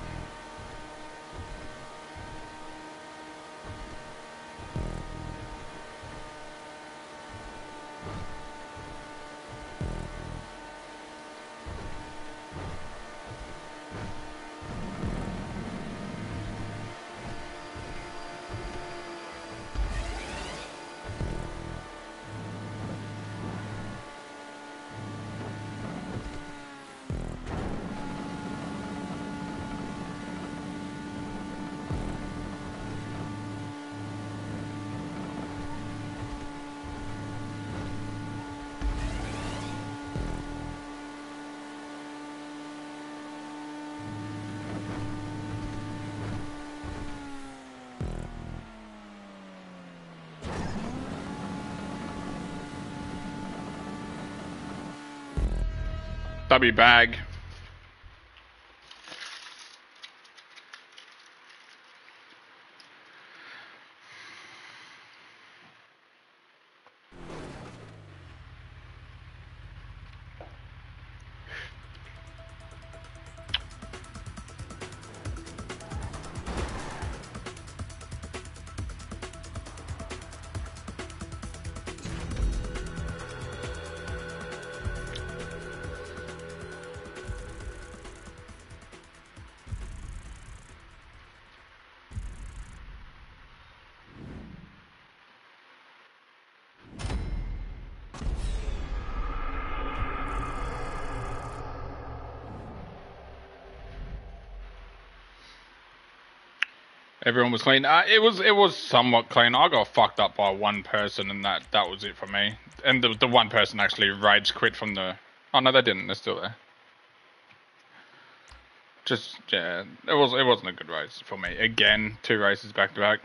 W bag. Everyone was clean. Uh, it was it was somewhat clean. I got fucked up by one person, and that that was it for me. And the the one person actually rage quit from the. Oh no, they didn't. They're still there. Just yeah, it was it wasn't a good race for me. Again, two races back to back.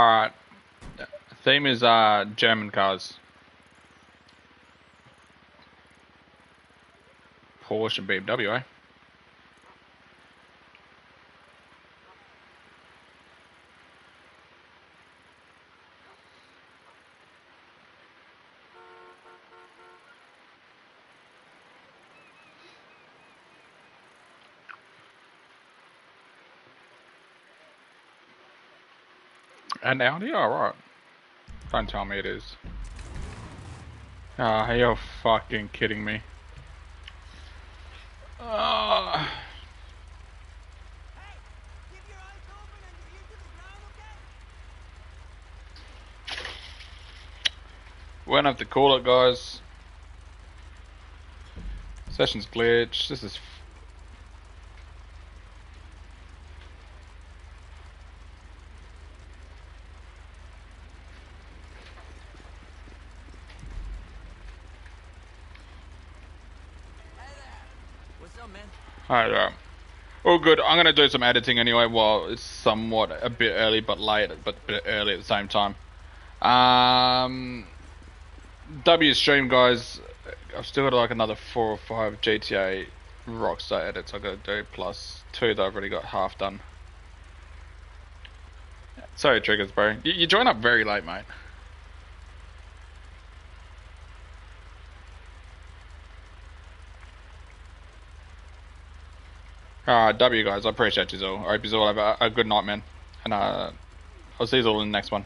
Alright. Theme is uh German cars. Porsche and BMW, eh? And Audi? Alright. Don't tell me it is. Ah, oh, you're fucking kidding me. Uh, Won't have to call it, guys. Session's glitch. This is Alright, uh, all good. I'm gonna do some editing anyway. Well, it's somewhat a bit early, but late, but bit early at the same time. Um, W stream, guys. I've still got like another four or five GTA Rockstar edits I gotta do, plus two that I've already got half done. Sorry, triggers, bro. You, you join up very late, mate. Uh, W guys, I appreciate you all. I hope you all have a, a good night, man. And uh, I'll see you all in the next one.